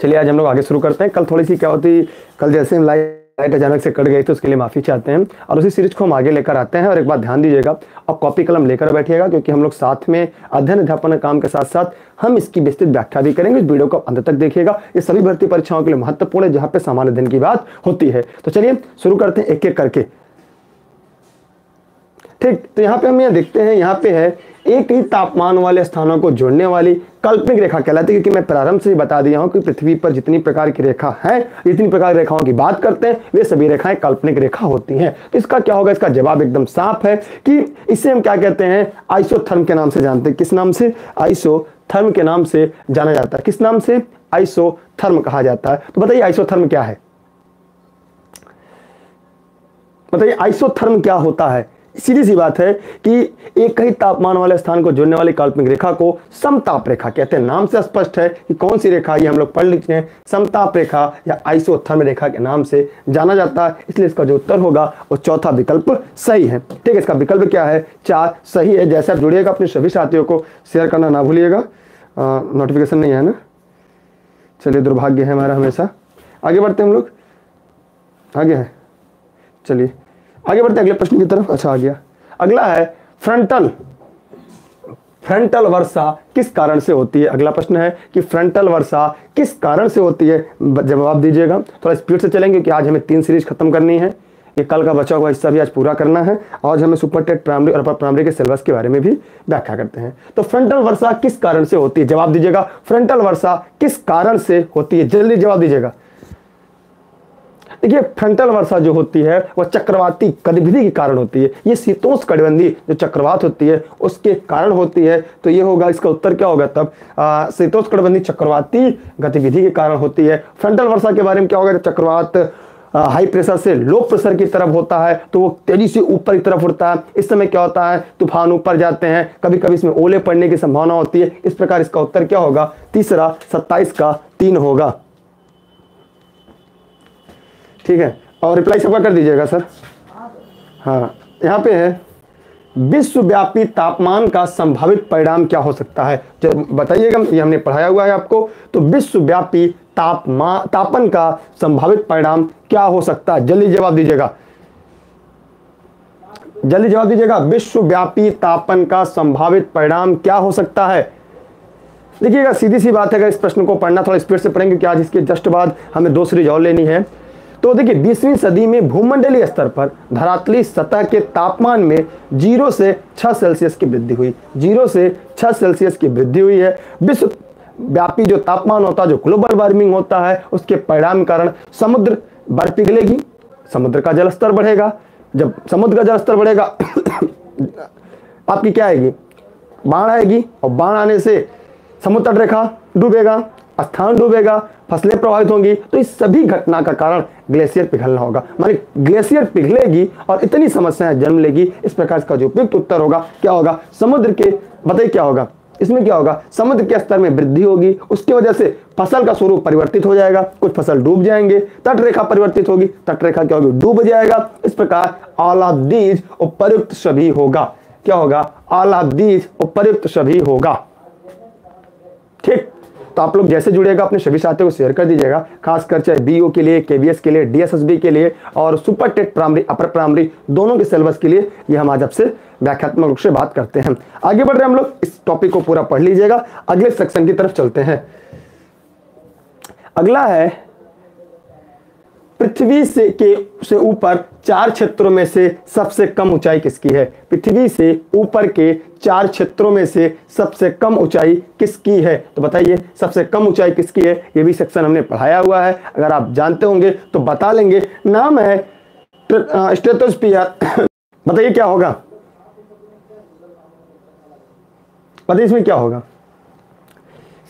चलिए, आज हम लोग आगे शुरू करते हैं। कल थोड़ी सी क्या होती, कल जैसे हम लाइव लाइट अचानक से कट गई तो उसके लिए माफ़ी चाहते हैं। और उसी सीरीज़ को हम आगे लेकर आते हैं। और एक बात ध्यान दीजिएगा और कॉपी कलम लेकर बैठिएगा, क्योंकि हम लोग साथ में अध्ययन अध्यापन काम के साथ साथ हम इसकी विस्तृत व्याख्या भी करेंगे। इस वीडियो को अंत तक देखिएगा। ये सभी भर्ती परीक्षाओं के लिए महत्वपूर्ण है, जहाँ पे सामान्य अध्ययन की बात होती है। तो चलिए, शुरू करते हैं एक एक करके। ठीक तो यहाँ पे हम यह देखते हैं, यहाँ पे है एक ही तापमान वाले स्थानों को जोड़ने वाली काल्पनिक रेखा कहलाती है, क्योंकि मैं प्रारंभ से ही बता दिया हूँ कि पृथ्वी पर जितनी प्रकार की रेखा है, जितनी प्रकार की रेखाओं की बात करते हैं, वे सभी रेखाएँ काल्पनिक रेखा होती हैं। तो इसका क्या होगा? इसका जवाब एकदम साफ़ है कि इसे हम क्या कहते हैं? आइसोथर्म के नाम से जानते हैं। किस नाम से? आइसोथर्म के नाम से जाना जाता है। किस नाम से? आइसोथर्म कहा जाता है। तो बताइए आइसोथर्म क्या है? बताइए आइसोथर्म क्या होता है? सीधी सी बात है कि एक ही तापमान वाले स्थान को जोड़ने वाली काल्पनिक रेखा को समताप रेखा कहते हैं। नाम से स्पष्ट है कि कौन सी रेखा ये हम लोग पढ़ लिखते हैं? समताप रेखा या आइसोथर्म रेखा के नाम से जाना जाता है, इसलिए इसका जो उत्तर होगा वो चौथा विकल्प सही है। ठीक है, इसका विकल्प क्या है? चार, सही है, जैसे आप जुड़िएगा अपने सभी साथियों को शेयर करना ना भूलिएगा। नोटिफिकेशन नहीं है ना? चलिए, दुर्भाग्य है हमारा हमेशा। आगे बढ़ते हम लोग। आगे है। चलिए। आगे बढ़ते अगले प्रश्न की तरफ़। अच्छा आ गया। अगला है फ्रंटल फ्रंटल वर्षा किस कारण से होती है? अगला प्रश्न है कि फ्रंटल वर्षा किस कारण से होती है? जवाब दीजिएगा। थोड़ा स्पीड से चलेंगे कि आज हमें तीन सीरीज़ खत्म करनी है। ये कल का बचा हुआ हिस्सा भी आज पूरा करना है। आज हमें सुपर टेट प्राइमरी और अपर प्राइमरी के सिलेबस के बारे में भी व्याख्या करते हैं। तो फ्रंटल वर्षा किस कारण से होती है? जवाब दीजिएगा। फ्रंटल वर्षा किस कारण से होती है? जल्दी जवाब दीजिएगा। देखिए फ्रंटल वर्षा जो होती है, वह चक्रवाती गतिविधि के कारण होती है। ये शीतोष कड़बंदी जो चक्रवात होती है, उसके कारण होती है। तो ये होगा, इसका उत्तर क्या होगा तब? शीतोष कड़बंदी चक्रवाती गतिविधि के कारण होती है। फ्रंटल वर्षा के बारे में क्या होगा? चक्रवात हाई प्रेशर से लो प्रेशर की तरफ़ होता है तो वो तेज़ी से ऊपर की तरफ़ उठता है। इस समय क्या होता है? तूफ़ान ऊपर जाते हैं। कभी कभी इसमें ओले पड़ने की संभावना होती है। इस प्रकार इसका उत्तर क्या होगा? तीसरा, सत्ताईस का तीन होगा। ठीक है? और रिप्लाई सबका कर दीजिएगा सर हाँ यहाँ पे है, विश्वव्यापी तापमान का संभावित परिणाम क्या हो सकता है? जब बताइएगा, ये हमने पढ़ाया हुआ है आपको तो विश्वव्यापी तापमान तापन का संभावित परिणाम क्या हो सकता है? जल्दी जवाब दीजिएगा। जल्दी जवाब दीजिएगा, विश्वव्यापी तापन का संभावित परिणाम क्या हो सकता है? देखिएगा, सीधी सी बात है, अगर इस प्रश्न को पढ़ना, थोड़ा स्पीड से पढ़ेंगे, कि आज इसके जस्ट बाद हमें दो सीरीज़ और लेनी है। तो देखिए, बीसवीं सदी में भूमंडलीय स्तर पर धरातली सतह के तापमान में ज़ीरो से छह सेल्सियस की वृद्धि हुई। ज़ीरो से छह सेल्सियस की वृद्धि हुई है। विश्व व्यापी जो तापमान होता है, जो ग्लोबल वार्मिंग होता है, उसके परिणाम कारण समुद्र बर्फ़ पिघलेगी समुद्र का जलस्तर बढ़ेगा। जब समुद्र का जलस्तर बढ़ेगा, आपकी क्या आएगी? बाढ़ आएगी और बाढ़ आने से समुद्र रेखा डूबेगा। स्थान डूबेगा, फ़सलें प्रभावित होंगी तो इस सभी घटना का कारण ग्लेशियर पिघलना होगा। मानी ग्लेशियर पिघलेगी और इतनी समस्याएँ जन्म लेगी, इस प्रकार का जो उपयुक्त उत्तर होगा, क्या होगा? समुद्र के, बताइए क्या होगा? इसमें क्या होगा? समुद्र के स्तर में वृद्धि होगी, उसकी वजह से फ़सल का स्वरूप परिवर्तित हो जाएगा, कुछ फ़सल डूब जाएँगे तट रेखा परिवर्तित होगी तट रेखा क्या होगी? डूब जाएगा। इस प्रकार आलादीज उपयुक्त सभी होगा। क्या होगा? आलादीज उपयुक्त सभी होगा। ठीक? तो आप लोग जैसे जुड़ेगा, अपने सभी साथियों को शेयर कर दीजिएगा। खासकर चाहे बीओ के लिए केवीएस के लिए डीएसएसबी के लिए और super TET primary upper primary दोनों के सिलेबस के लिए ये हम आज आपसे व्याख्यात्मक रूप से बात करते हैं। आगे बढ़ रहे हम लोग। इस टॉपिक को पूरा पढ़ लीजिएगा। अगले सेक्शन की तरफ़ चलते हैं। अगला है पृथ्वी से के, से ऊपर चार क्षेत्रों में से सबसे कम ऊंचाई किसकी है? पृथ्वी से ऊपर के चार क्षेत्रों में से सबसे कम ऊंचाई किसकी है? तो बताइए, सबसे कम ऊंचाई किसकी है? ये भी सेक्शन हमने पढ़ाया हुआ है। अगर आप जानते होंगे तो बता लेंगे। नाम है स्टेटोस्पियर बताइए, क्या होगा? बताइए, इसमें क्या होगा?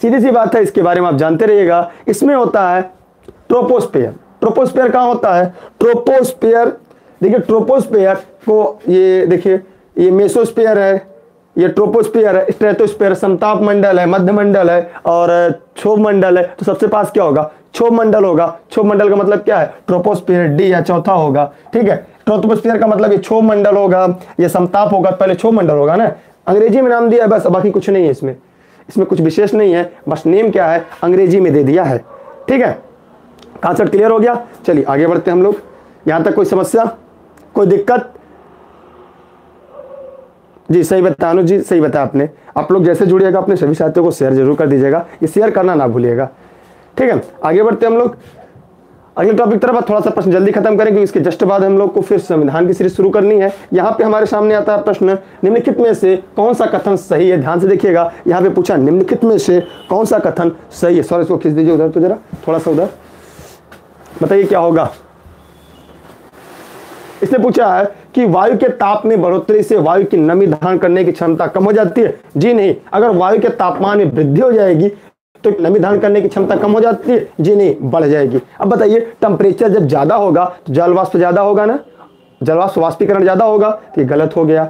सीधी सी बात है, इसके बारे में आप जानते रहिएगा। इसमें होता है ट्रोपोस्पेयर ट्रोपोस्पेयर कहाँ होता है? ट्रोपोस्पेयर देखिए ट्रोपोस्पेयर को ये, देखिए, ये मेसोस्पेयर है, ये ट्रोपोस्पेयर है स्ट्रेटोस्पेयर समताप मंडल है मध्य मंडल है और क्षोभ मंडल है। तो सबसे पास क्या होगा? क्षोभ मंडल होगा। क्षोभ मंडल का मतलब क्या है? ट्रोपोस्पेयर डी या चौथा होगा। ठीक है? ट्रोपोस्पेयर का मतलब ये क्षोभ मंडल होगा, ये समताप होगा, पहले क्षोभ मंडल होगा ना? अंग्रेज़ी में नाम दिया है, बस, बाकी कुछ नहीं है इसमें। इसमें कुछ विशेष नहीं है, बस नेम क्या है? अंग्रेज़ी में दे दिया है। ठीक है? कॉन्सेप्ट क्लियर हो गया। चलिए, आगे बढ़ते हैं हम लोग। यहाँ तक कोई समस्या? कोई दिक्कत? जी, सही बताया अनुज जी, सही बताया आपने। आप लोग जैसे जुड़िएगा अपने सभी साथियों को शेयर ज़रूर कर दीजिएगा। ये शेयर करना ना भूलिएगा। ठीक है, आगे बढ़ते हम लोग। अगले टॉपिक तरफ़ थोड़ा सा प्रश्न जल्दी खत्म करेंगे इसके जस्ट बाद हम लोग को फिर संविधान की सीरीज़ शुरू करनी है। यहाँ पे हमारे सामने आता है प्रश्न, निम्नलिखित में से कौन सा कथन सही है? ध्यान से देखिएगा। यहाँ पे पूछा, निम्नलिखित में से कौन सा कथन सही है? सॉरी इसको खींच दीजिए उधर तो जरा थोड़ा सा उधर। बताइए क्या होगा? इसने पूछा है कि वायु के ताप में बढ़ोतरी से वायु की नमी धारण करने की क्षमता कम हो जाती है। जी नहीं, अगर वायु के तापमान में वृद्धि हो जाएगी तो नमी धारण करने की क्षमता कम हो जाती है। जी नहीं, बढ़ जाएगी। अब बताइए टेम्परेचर जब ज़्यादा होगा तो जल वाष्प ज़्यादा होगा ना? जल वाष्प वाष्पीकरण ज़्यादा होगा तो गलत हो गया।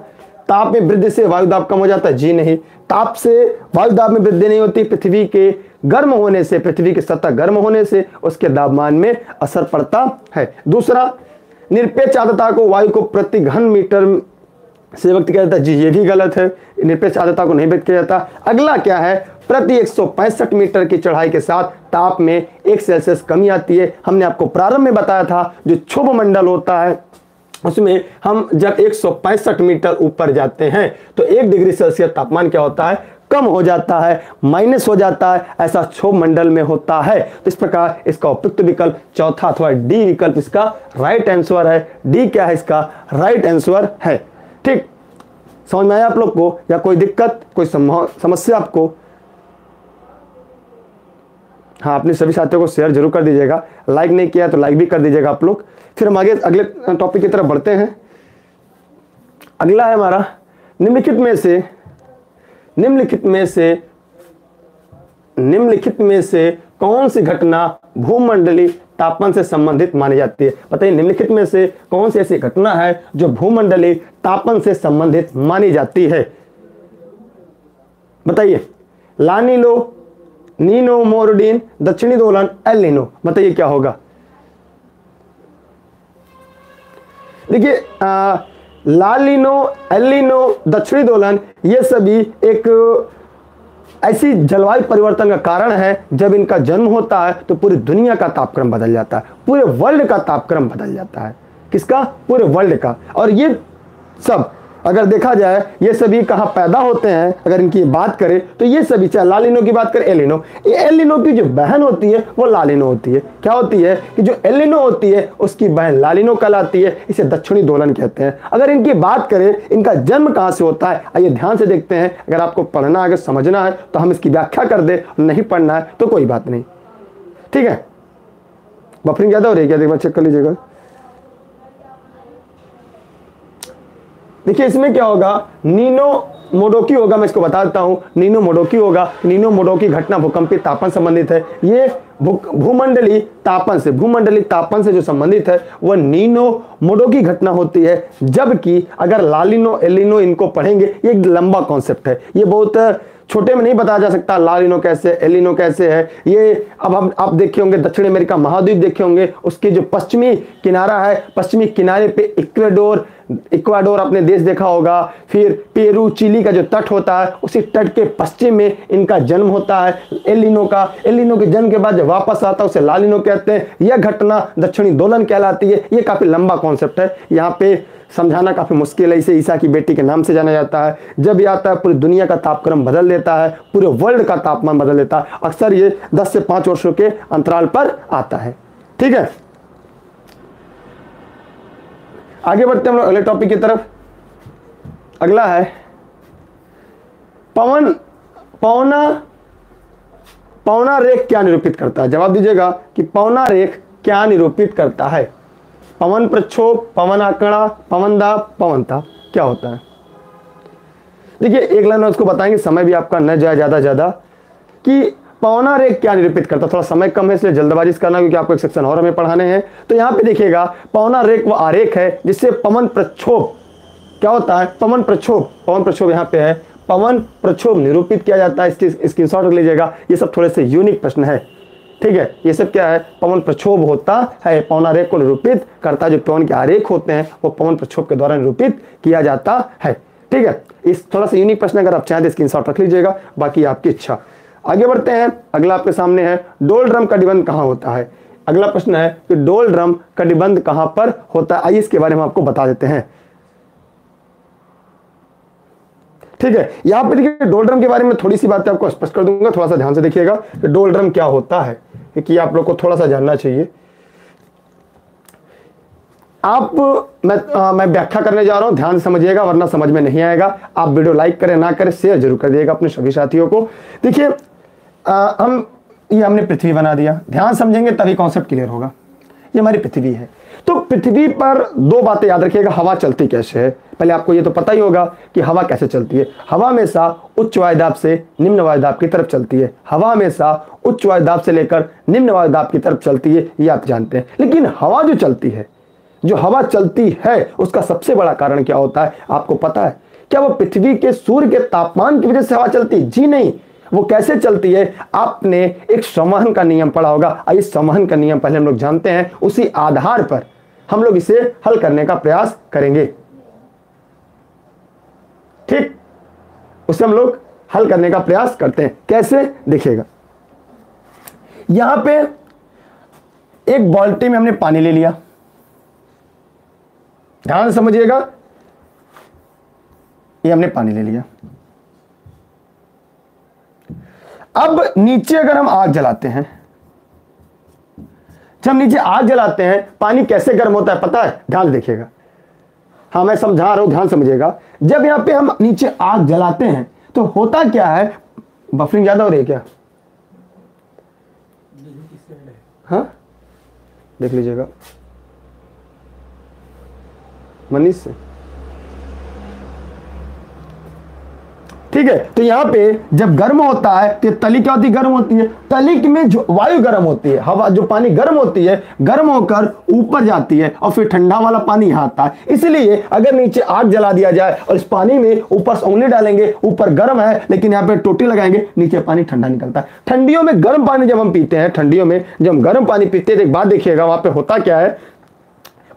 ताप में वृद्धि से वायु दाब कम हो जाता है। जी नहीं, ताप से वायु दाब में वृद्धि नहीं होती, पृथ्वी के गर्म होने से, पृथ्वी की सतह गर्म होने से उसके दाबमान में असर पड़ता है। दूसरा, निरपेक्ष आर्द्रता को वायु को प्रति घन मीटर से व्यक्त किया जाता है। जी, ये भी गलत है। निरपेक्ष आर्द्रता को नहीं व्यक्त किया जाता। अगला क्या है? प्रति एक सौ पैंसठ मीटर की चढ़ाई के साथ ताप में एक सेल्सियस कमी आती है। हमने आपको प्रारंभ में बताया था, जो क्षुभ मंडल होता है, उसमें हम जब एक सौ पैंसठ मीटर ऊपर जाते हैं तो एक डिग्री सेल्सियस तापमान क्या होता है? कम हो जाता है, माइनस हो जाता है, ऐसा क्षोभ मंडल में होता है। तो इस प्रकार इसका उपयुक्त विकल्प चौथा अथवा डी विकल्प इसका राइट आंसर है। डी क्या है इसका राइट आंसर है। ठीक? समझ में आया आप लोग को? या कोई दिक्कत, कोई समस्या आपको? हाँ अपने सभी साथियों को शेयर ज़रूर कर दीजिएगा। लाइक नहीं किया तो लाइक भी कर दीजिएगा आप लोग। फिर हम आगे अगले टॉपिक की तरफ़ बढ़ते हैं। अगला है हमारा, निम्नलिखित में से निम्नलिखित में से, निम्नलिखित में से कौन सी घटना भूमंडली तापमान से संबंधित मानी जाती है? बताइए, निम्नलिखित में से कौन सी ऐसी घटना है जो भूमंडली तापमान से संबंधित मानी जाती है? बताइए। लानीलो, नीनो, मोरडीन, दक्षिणी दोलन एलिनो बताइए क्या होगा? देखिए लालिनो एलिनो दक्षिणी दोलन, ये सभी एक ऐसी जलवायु परिवर्तन का कारण है। जब इनका जन्म होता है तो पूरी दुनिया का तापक्रम बदल जाता है। पूरे वर्ल्ड का तापक्रम बदल जाता है। किसका? पूरे वर्ल्ड का। और ये सब अगर देखा जाए, ये सभी कहाँ पैदा होते हैं, अगर इनकी बात करें तो ये सभी, चाहे लालिनो की बात करें, एलिनो। ये एलिनो की जो बहन होती है, वो लालिनो होती है। क्या होती है कि जो एलिनो होती है, उसकी बहन लालिनो कहलाती है, इसे दक्षिणी दोलन कहते हैं। अगर इनकी बात करें, इनका जन्म कहाँ से होता है, आइए ध्यान से देखते हैं। अगर आपको पढ़ना है, अगर समझना है तो हम इसकी व्याख्या कर दे नहीं पढ़ना है तो कोई बात नहीं। ठीक है? बफरिंग ज़्यादा हो रही है क्या चेक कर लीजिएगा। देखिए, इसमें क्या होगा? नीनो मोडोकी होगा, मैं इसको बता देता हूँ। नीनो मोडोकी होगा। नीनो मोडोकी घटना भूकंपी तापन संबंधित है। ये भूमंडली तापन से भूमंडली तापन से जो संबंधित है, वह नीनो मोडोकी घटना होती है। जबकि अगर लालिनो एलिनो इनको पढ़ेंगे, ये एक लंबा कॉन्सेप्ट है। ये बहुत छोटे में नहीं बताया जा सकता लालिनो कैसे एलिनो कैसे है, ये अब हम, आप देखे होंगे, दक्षिण अमेरिका महाद्वीप देखे होंगे, उसके जो पश्चिमी किनारा है, पश्चिमी किनारे पे इक्वेडोर, इक्वाडोर अपने देश देखा होगा, फिर पेरू, चिली का जो तट होता है, उसी तट के पश्चिम में इनका जन्म होता है एलिनो का एलिनो के जन्म के बाद जब वापस आता है, उसे लालिनो कहते हैं, यह घटना दक्षिणी दोलन कहलाती है, ये काफ़ी लंबा कॉन्सेप्ट है, यहाँ पे समझाना काफ़ी मुश्किल है। इसे ईसा की बेटी के नाम से जाना जाता है। जब ये आता है, पूरी दुनिया का तापक्रम बदल देता है, पूरे वर्ल्ड का तापमान बदल देता है। अक्सर ये 10 से 5 वर्षों के अंतराल पर आता है। ठीक है? आगे बढ़ते हैं हम लोग अगले टॉपिक की तरफ़। अगला है, पवन, पौना पौना रेख क्या निरूपित करता है? जवाब दीजिएगा कि पौना रेख क्या निरूपित करता है? पवन प्रक्षोभ, पवन आकड़ा, पवन दाब, पवन ताप, क्या होता है? देखिए, एक लाइन उसको बताएँगे, समय भी आपका न जाए ज़्यादा ज़्यादा, कि पौना रेख क्या निरूपित करता थोड़ा समय कम है, इसलिए जल्दबाजी करना, क्योंकि आपको एक सेक्शन और हमें पढ़ाने हैं। तो यहाँ पे देखिएगा पौना रेख वो आरेख है, जिससे पवन प्रक्षोभ, क्या होता है? पवन प्रक्षोभ पवन प्रक्षोभ यहाँ पे है। पवन प्रक्षोभ निरूपित किया जाता है, इसकी स्क्रीन शॉट लीजिएगा ये सब थोड़े से यूनिक प्रश्न है। ठीक है, ये सब क्या है? पवन प्रक्षोभ होता है पवना रेख को निरूपित करता जो पवन के आरेख होते हैं, वो पवन प्रक्षोभ के द्वारा निरूपित किया जाता है। ठीक है, इस थोड़ा सा यूनिक प्रश्न अगर आप चाहें तो स्क्रीन रख लीजिएगा, बाकी आपकी इच्छा। आगे बढ़ते हैं, अगला आपके सामने है, डोल ड्रम कटिबंध कहाँ होता है? अगला प्रश्न है कि डोल ड्रम कटिबंध कहाँ पर होता है? आइए इसके बारे में आपको बता देते हैं। ठीक है, यहाँ पे देखिए, डोल ड्रम के बारे में थोड़ी सी बातें आपको स्पष्ट कर दूँगा, थोड़ा सा ध्यान से देखिएगा कि डोल ड्रम क्या होता है। कि आप लोग को थोड़ा सा जानना चाहिए। आप मैं आ, मैं व्याख्या करने जा रहा हूँ ध्यान समझिएगा वरना समझ में नहीं आएगा। आप वीडियो लाइक करें ना करें शेयर ज़रूर कर दिएगा अपने सभी साथियों को। देखिए हम ये हमने पृथ्वी बना दिया। ध्यान समझेंगे तभी कॉन्सेप्ट क्लियर होगा। ये हमारी पृथ्वी है। तो पृथ्वी पर दो बातें याद रखिएगा, हवा चलती कैसे है? पहले आपको ये तो पता ही होगा कि हवा कैसे चलती है। हवा हमेशा उच्च वायुदाब से निम्न वायुदाब की तरफ़ चलती है। हवा हमेशा उच्च वायुदाब से लेकर निम्न वायुदाब की तरफ़ चलती है, ये आप जानते हैं। लेकिन हवा जो चलती है, जो हवा चलती है, उसका सबसे बड़ा कारण क्या होता है? आपको पता है? क्या वो पृथ्वी के सूर्य के तापमान की वजह से हवा चलती है? जी नहीं। वो कैसे चलती है? आपने एक संवहन का नियम पढ़ा होगा। इस संवहन का नियम पहले हम लोग जानते हैं। उसी आधार पर हम लोग इसे हल करने का प्रयास करेंगे। ठीक? उसे हम लोग हल करने का प्रयास करते हैं। कैसे? देखिएगा। यहाँ पे एक बाल्टी में हमने पानी ले लिया। ध्यान समझिएगा। ये हमने पानी ले लिया। अब नीचे अगर हम आग जलाते हैं जब नीचे आग जलाते हैं, पानी कैसे गर्म होता है पता है? ध्यान देखिएगा। हाँ मैं समझा रहा हूँ, ध्यान समझिएगा। जब यहाँ पे हम नीचे आग जलाते हैं तो होता क्या है? बफरिंग ज़्यादा हो रही है क्या? हाँ? देख लीजिएगा। मनीष से। ठीक है? तो यहाँ पे जब गर्म होता है तो तली क्या होती गर्म होती है। तली में जो वायु गर्म होती है, हवा, जो पानी गर्म होती है, गर्म होकर ऊपर जाती है और फिर ठंडा वाला पानी यहाँ आता है। इसलिए अगर नीचे आग जला दिया जाए और इस पानी में ऊपर से उंगली डालेंगे, ऊपर गर्म है, लेकिन यहाँ पे टोटी लगाएँगे, नीचे पानी ठंडा निकलता है। ठंडियों में गर्म पानी जब हम पीते हैं, ठंडियों में जब हम गर्म पानी पीते हैं एक बात देखिएगा, वहाँ पे होता क्या है?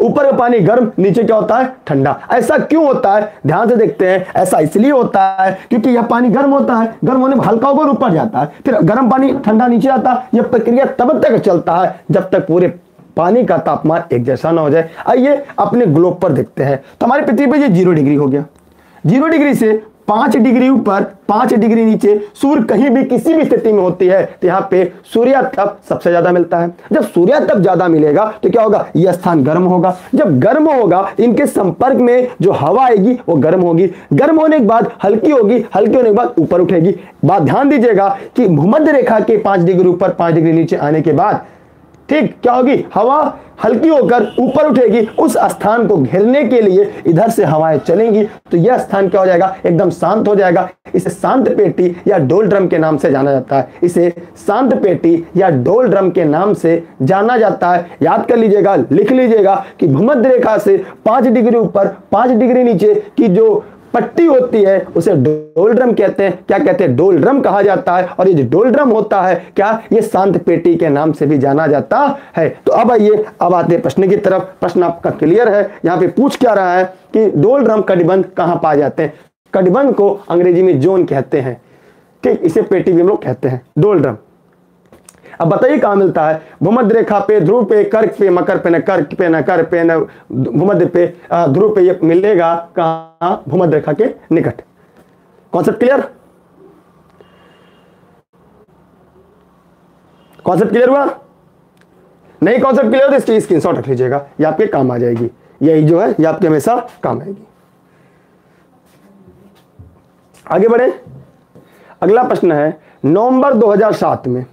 ऊपर का पानी गर्म, नीचे क्या होता है? ठंडा। ऐसा क्यों होता है? ध्यान से देखते हैं। ऐसा इसलिए होता है क्योंकि यह पानी गर्म होता है। गर्म होने में हल्का होकर ऊपर जाता है। फिर गर्म पानी ठंडा नीचे आता है। यह प्रक्रिया तब तक चलता है जब तक पूरे पानी का तापमान एक जैसा ना हो जाए। आइए अपने ग्लोब पर देखते हैं। तो हमारी पृथ्वी पर ये ज़ीरो डिग्री हो गया। ज़ीरो डिग्री से पाँच डिग्री ऊपर, पाँच डिग्री नीचे, सूर्य कहीं भी किसी भी स्थिति में होती है तो यहाँ पे सूर्य तप सबसे ज़्यादा मिलता है। जब सूर्य तप ज़्यादा मिलेगा तो क्या होगा? यह स्थान गर्म होगा। जब गर्म होगा, इनके संपर्क में जो हवा आएगी, वो गर्म होगी। गर्म होने के बाद हल्की होगी, हल्की होने के बाद ऊपर उठेगी। बात ध्यान दीजिएगा कि भूमध्य रेखा के पाँच डिग्री ऊपर, पाँच डिग्री नीचे आने के बाद ठीक, क्या होगी? हवा हल्की होकर ऊपर उठेगी, उस स्थान को घेरने के लिए इधर से हवाएँ चलेंगी तो यह स्थान क्या हो जाएगा? एकदम शांत हो जाएगा। इसे शांत पेटी या डोल ड्रम के नाम से जाना जाता है। इसे शांत पेटी या डोल ड्रम के नाम से जाना जाता है। याद कर लीजिएगा, लिख लीजिएगा कि भूमध्य रेखा से पाँच डिग्री ऊपर, पाँच डिग्री नीचे की जो पट्टी होती है, उसे डोल ड्रम कहते हैं। क्या कहते हैं? डोल ड्रम कहा जाता है। और ये जो डोल ड्रम होता है, क्या ये शांत पेटी के नाम से भी जाना जाता है? तो अब आइए, अब आते हैं प्रश्न की तरफ़। प्रश्न आपका क्लियर है। यहाँ पे पूछ क्या रहा है कि डोल ड्रम कटिबंध कहाँ पाए जाते हैं? कटिबंध को अंग्रेज़ी में जोन कहते हैं। ठीक, इसे पेटी भी हम लोग कहते हैं। डोल ड्रम अब बताइए कहाँ मिलता है? भूमध्य रेखा पे, ध्रुव पे, कर्क पे, मकर पे, न कर्क पे, न कर पे, न भूमध्य पे ध्रुव पे ये मिलेगा कहा? भूमध्य रेखा के निकट। कॉन्सेप्ट क्लियर कॉन्सेप्ट क्लियर हुआ? नहीं कॉन्सेप्ट क्लियर तो इसकी स्क्रीनशॉट रख लीजिएगा। ये आपके काम आ जाएगी। यही जो है, ये आपके हमेशा काम आएगी। आगे बढ़े। अगला प्रश्न है, नवंबर 2007 में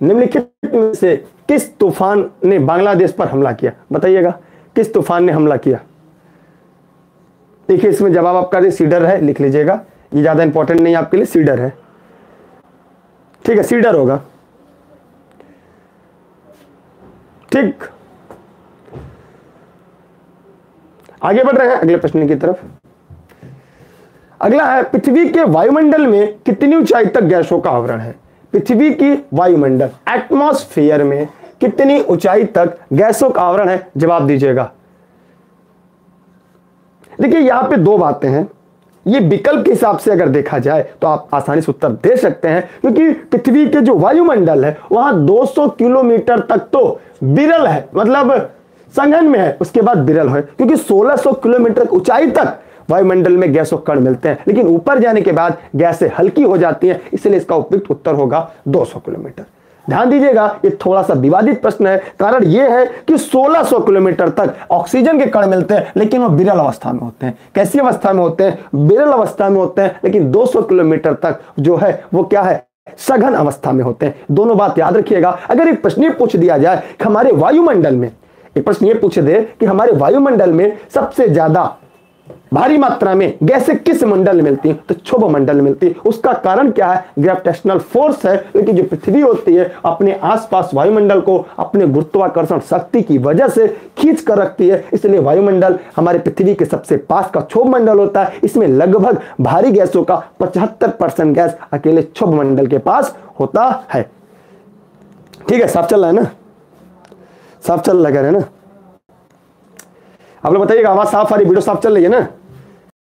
निम्नलिखित में से किस तूफ़ान ने बांग्लादेश पर हमला किया? बताइएगा। किस तूफ़ान ने हमला किया? देखिए, इसमें जवाब आपका जो सीडर है, लिख लीजिएगा। ये ज़्यादा इंपॉर्टेंट नहीं आपके लिए, सीडर है। ठीक है, सीडर होगा। ठीक। आगे बढ़ रहे हैं अगले प्रश्न की तरफ़। अगला है, पृथ्वी के वायुमंडल में कितनी ऊंचाई तक गैसों का आवरण है? पृथ्वी की वायुमंडल एटमॉस्फेयर में कितनी ऊंचाई तक गैसों का आवरण है? जवाब दीजिएगा। देखिए, यहाँ पे दो बातें हैं। ये विकल्प के हिसाब से अगर देखा जाए तो आप आसानी से उत्तर दे सकते हैं, क्योंकि पृथ्वी के जो वायुमंडल है, वहाँ 200 किलोमीटर तक तो विरल है मतलब संघन में है, उसके बाद विरल है, क्योंकि 1600 किलोमीटर ऊंचाई तक वायुमंडल में गैस कण मिलते हैं। लेकिन ऊपर जाने के बाद गैसें हल्की हो जाती हैं, इसलिए इसका उपयुक्त उत्तर होगा 200 किलोमीटर। ध्यान दीजिएगा, ये थोड़ा सा विवादित प्रश्न है। कारण ये है कि 1600 किलोमीटर तक ऑक्सीजन के कण मिलते हैं, लेकिन वो बिरल अवस्था में होते हैं। कैसी अवस्था में होते हैं? बिरल अवस्था में होते हैं, लेकिन 200 किलोमीटर तक जो है, वो क्या है? सघन अवस्था में होते हैं। दोनों बात याद रखिएगा। अगर एक प्रश्न पूछ दिया जाए हमारे वायुमंडल में, एक प्रश्न ये पूछ दे कि हमारे वायुमंडल में सबसे ज़्यादा भारी मात्रा में गैसें किस मंडल में मिलती हैं? तो क्षोभ मंडल मिलती है। उसका कारण क्या है? ग्रेविटेशनल फोर्स है क्योंकि जो पृथ्वी होती है, अपने आसपास वायुमंडल को अपने गुरुत्वाकर्षण शक्ति की वजह से खींच कर रखती है। इसलिए वायुमंडल हमारे पृथ्वी के सबसे पास का क्षोभ मंडल होता है। इसमें लगभग भारी गैसों का पचहत्तर गैस अकेले क्षोभ मंडल के पास होता है। ठीक है, साफ़ चल रहा है ना? साफ़ चल रहा है ना? आप लोग बताइएगा, आवाज़ साफ़ आ रही वीडियो साफ़ चल रही है ना?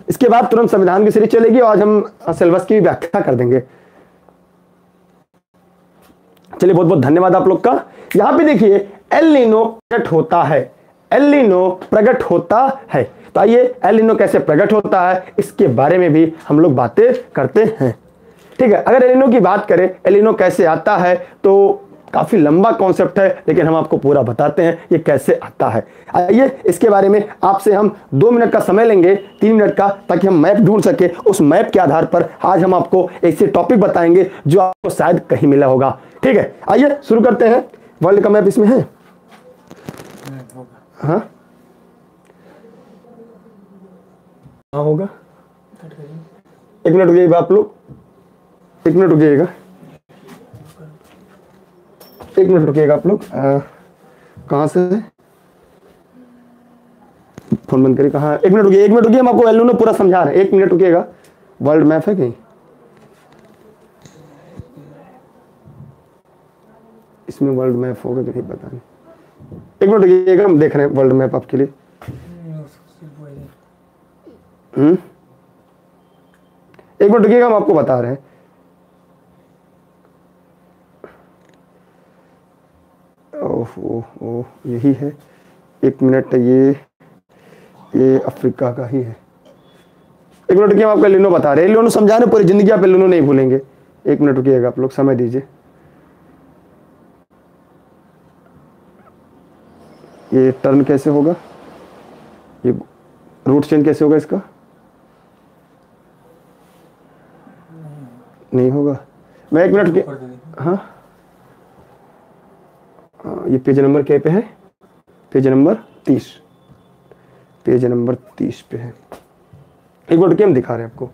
इसके बाद तुरंत संविधान की सीरीज़ चलेगी और आज हम सिलेबस की व्याख्या कर देंगे। चलिए बहुत बहुत धन्यवाद आप लोग का। यहाँ पे देखिए एल एलिनो प्रकट होता है। एल एलिनो प्रकट होता है। तो आइए एल एलिनो कैसे प्रकट होता है, इसके बारे में भी हम लोग बातें करते हैं। ठीक है, अगर एलिनो की बात करें एलिनो कैसे आता है तो काफ़ी लंबा कॉन्सेप्ट है, लेकिन हम आपको पूरा बताते हैं ये कैसे आता है। आइए, इसके बारे में आपसे हम दो मिनट का समय लेंगे, तीन मिनट का, ताकि हम मैप ढूंढ सके। उस मैप के आधार पर आज हम आपको ऐसे टॉपिक बताएँगे, जो आपको शायद कहीं मिला होगा। ठीक है, आइए, शुरू करते हैं। वर्ल्ड का मैप इसमें है? हाँ? हाँ होगा। एक मिनट रुकिएगा आप लोग। एक मिनट रुकिएगा। एक मिनट रुकिएगा आप लोग। कहाँ से? फ़ोन बंद करिए, कहाँ? एक मिनट रुकिए, एक मिनट रुकिए, हम आपको एलनो पूरा समझा रहे हैं। एक मिनट रुकिएगा। वर्ल्ड मैप है कहीं? इसमें वर्ल्ड मैप होगा कि नहीं पता नहीं। एक मिनट रुकिएगा हम देख रहे हैं वर्ल्ड मैप आपके लिए। हम्म? एक मिनट रुकिएगा, हम आपको बता रहे हैं। ओह यही है। एक मिनट, ये ये अफ्रीका का ही है। एक मिनट रुकिए आपका लिनो बता रहे हैं। लिनो समझा रहे पूरी ज़िंदगी आप लिनो नहीं भूलेंगे। एक मिनट रुकिएगा आप लोग समय दीजिए। ये टर्न कैसे होगा? ये रूट चेंज कैसे होगा इसका? नहीं होगा। मैं एक मिनट हाँ? ये पेज नंबर क्या पे है? पेज नंबर तीस। पेज नंबर तीस पे है। एक बार हम दिखा रहे हैं आपको।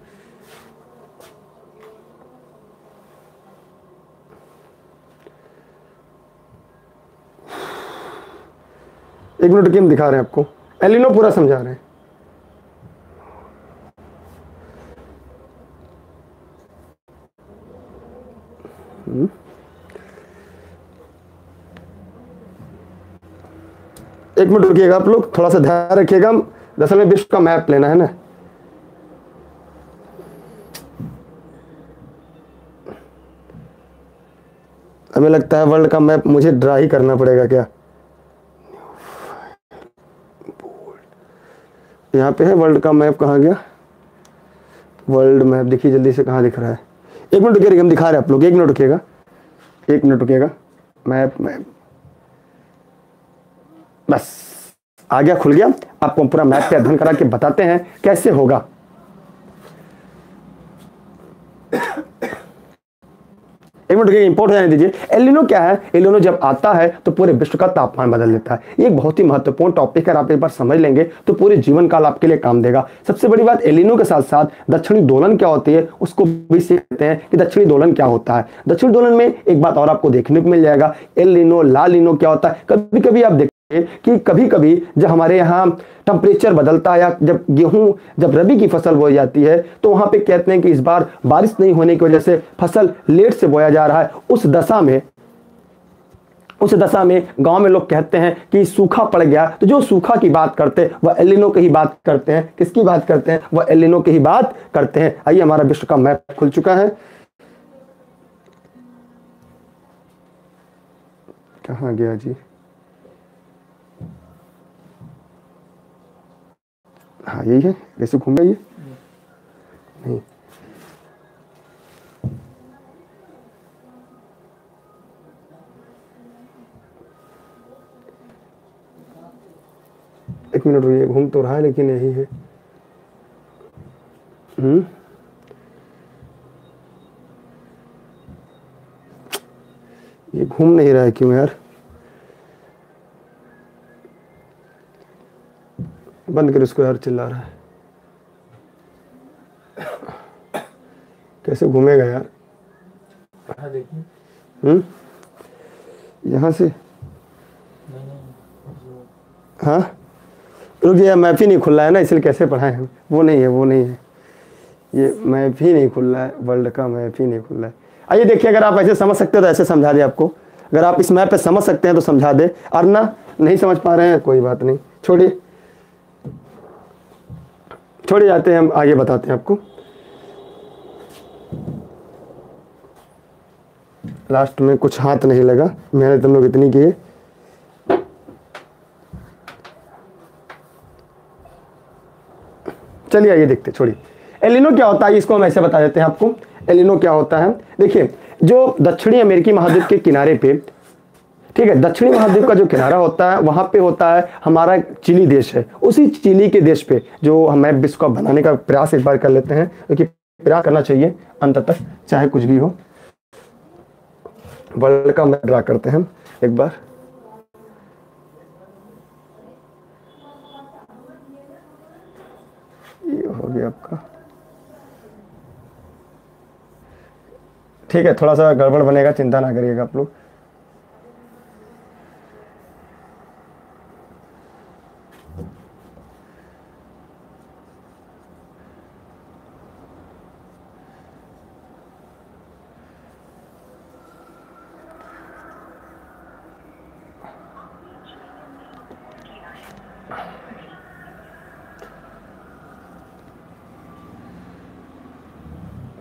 एक मिनट गेम हम दिखा रहे हैं आपको। एलिनो पूरा समझा रहे हैं। एक मिनट रुकिएगा आप लोग, थोड़ा सा ध्यान रखिएगा दरअसल में विश्व का मैप लेना है ना? हमें लगता है वर्ल्ड का मैप मुझे ड्रा ही करना पड़ेगा क्या? यहाँ पे है वर्ल्ड का मैप, कहाँ गया? वर्ल्ड मैप, देखिए जल्दी से कहाँ दिख रहा है। एक मिनट रुकिएगा, हम दिखा रहे हैं आप लोग, एक मिनट रुकिएगा। एक मिनट रुकिएगा। Map map. बस। आ गया, खुल गया। आपको पूरा मैप पे अध्ययन करा के बताते हैं कैसे होगा। इंपोर्ट जाने दीजिए। एलिनो क्या है? एलिनो जब आता है तो पूरे विश्व का तापमान बदल देता है। एक बहुत ही महत्वपूर्ण टॉपिक है आप एक बार समझ लेंगे तो पूरे जीवन काल आपके लिए काम देगा। सबसे बड़ी बात एलिनो के साथ साथ दक्षिणी दोलन क्या होती है, उसको भी सीखते हैं कि दक्षिणी दोलन क्या होता है। दक्षिणी दोलन में एक बात और आपको देखने को मिल जाएगा। एलिनो लालिनो क्या होता है? कभी कभी आप देख कि कभी कभी जब हमारे यहाँ टेम्परेचर बदलता है या जब गेहूँ, जब रबी की फ़सल बोई जाती है तो वहाँ पे कहते हैं कि इस बार बारिश नहीं होने की वजह से फ़सल लेट से बोया जा रहा है। उस दशा में, उस दशा में गाँव में लोग कहते हैं कि सूखा पड़ गया। तो जो सूखा की बात करते हैं, वह एलिनो की ही बात करते हैं। किसकी बात करते हैं? वह एलिनो की ही बात करते हैं। आइए हमारा विश्व का मैप खुल चुका है। कहाँ गया जी? हाँ यही है। ऐसे घूम गई नहीं। एक मिनट रुकिए, घूम तो रहा है, लेकिन यही है। हम्म। ये घूम नहीं रहा है क्यों यार? बंद कर उसको यार चिल्ला रहा है। कैसे घूमेगा यार? हम्म? यहाँ से? हाँ? रुक गया मैप ही नहीं खुल रहा है ना इसलिए कैसे पढ़ाए हम? वो नहीं है वो नहीं है। ये मैप ही नहीं खुल रहा है वर्ल्ड का मैप ही नहीं खुल रहा है। आइए देखिए अगर आप ऐसे समझ सकते हो तो ऐसे समझा दे आपको। अगर आप इस मैप पे समझ सकते हैं तो समझा दे। और ना नहीं समझ पा रहे हैं? कोई बात नहीं। छोड़िए। छोड़े जाते हैं, हम आगे बताते हैं आपको। लास्ट में कुछ हाथ नहीं लगा मैंने तुम लोग इतनी किए चलिए आइए देखते छोड़िए। एलिनो क्या होता है, इसको हम ऐसे बता देते हैं आपको। एलिनो क्या होता है, देखिए, जो दक्षिणी अमेरिकी महाद्वीप के किनारे पे ठीक है, दक्षिणी महाद्वीप का जो किनारा होता है, वहाँ पे होता है, हमारा चिली देश है। उसी चिली के देश पे जो हमें विश्व का बनाने का प्रयास एक बार कर लेते हैं, क्योंकि तो प्रयास करना चाहिए अंत तक चाहे कुछ भी हो। वर्ल्ड का ड्रा करते हैं, एक बार। ये हो गया आपका। ठीक है, थोड़ा सा गड़बड़ बनेगा, चिंता ना करिएगा आप लोग।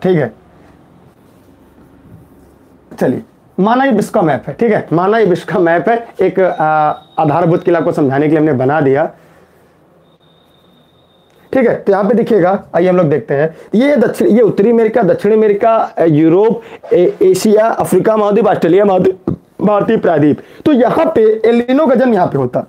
ठीक है। चलिए, माना ये विश्व का मैप है, ठीक है? माना ये विश्व का मैप है, एक आधारभूत किला को समझाने के लिए हमने बना दिया। ठीक है तो यहाँ पे देखिएगा, आइए हम लोग देखते हैं। ये दक्षिण, ये उत्तरी अमेरिका, दक्षिण अमेरिका, यूरोप एशिया, अफ्रीका महाद्वीप ऑस्ट्रेलिया महाद्वीप भारतीय प्रायद्वीप तो यहाँ पे एलिनो का जन्म यहाँ पे होता।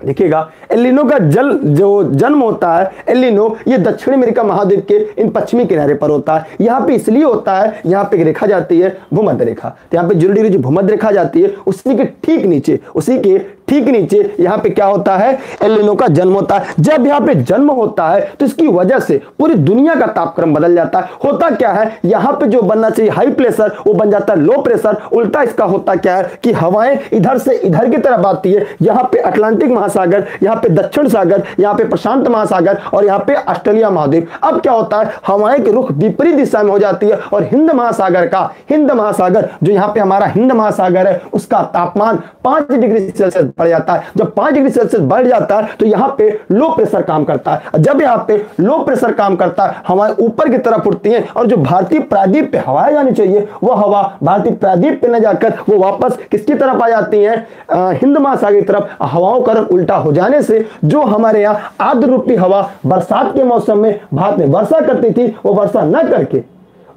देखिएगा एलिनो का जल जो जन्म होता है एलिनो ये दक्षिण अमेरिका महाद्वीप के, इन पश्चिमी किनारे पर होता है। यहाँ पे इसलिए होता है, यहाँ पे रेखा जाती है भूमध्य रेखा तो यहाँ पे जुलडी जो भूमध्य रेखा जाती है, उसी के ठीक नीचे, उसी के ठीक नीचे यहाँ पे क्या होता है? एलिनो का जन्म होता है। जब यहाँ पे जन्म होता है तो इसकी वजह से पूरी दुनिया का तापक्रम बदल जाता है। होता क्या है? यहाँ पे जो बनना चाहिए हाई प्रेशर वो बन जाता है लो प्रेशर उल्टा इसका होता क्या है? कि हवाएँ इधर से इधर की तरफ़ आती है। यहाँ पे अटलांटिक महासागर, यहाँ पे दक्षिण सागर, यहाँ पे प्रशांत महासागर और यहाँ पे ऑस्ट्रेलिया महाद्वीप। अब क्या होता है? हवाएँ के रुख विपरीत दिशा में हो जाती है और हिंद महासागर का, हिंद महासागर, जो यहाँ पे हमारा हिंद महासागर है, उसका तापमान पाँच डिग्री सेल्सियस बढ़ जाता है। जब पाँच डिग्री सेल्सियस बढ़ जाता है तो यहाँ पे लो प्रेशर काम करता है। जब यहाँ पे लो प्रेशर काम करता है, हवाएँ ऊपर की तरफ़ उठती हैं और जो भारतीय प्रायद्वीप पे हवाएँ जानी चाहिए, वो हवा भारतीय प्रायद्वीप पे न जाकर वो वापस किसकी तरफ़ आ जाती है? हिंद महासागर की तरफ़। हवाओं का रंग उल्टा हो जाने से जो हमारे यहाँ आद्र रूपी हवा बरसात के मौसम में भारत में वर्षा करती थी, वो वर्षा न करके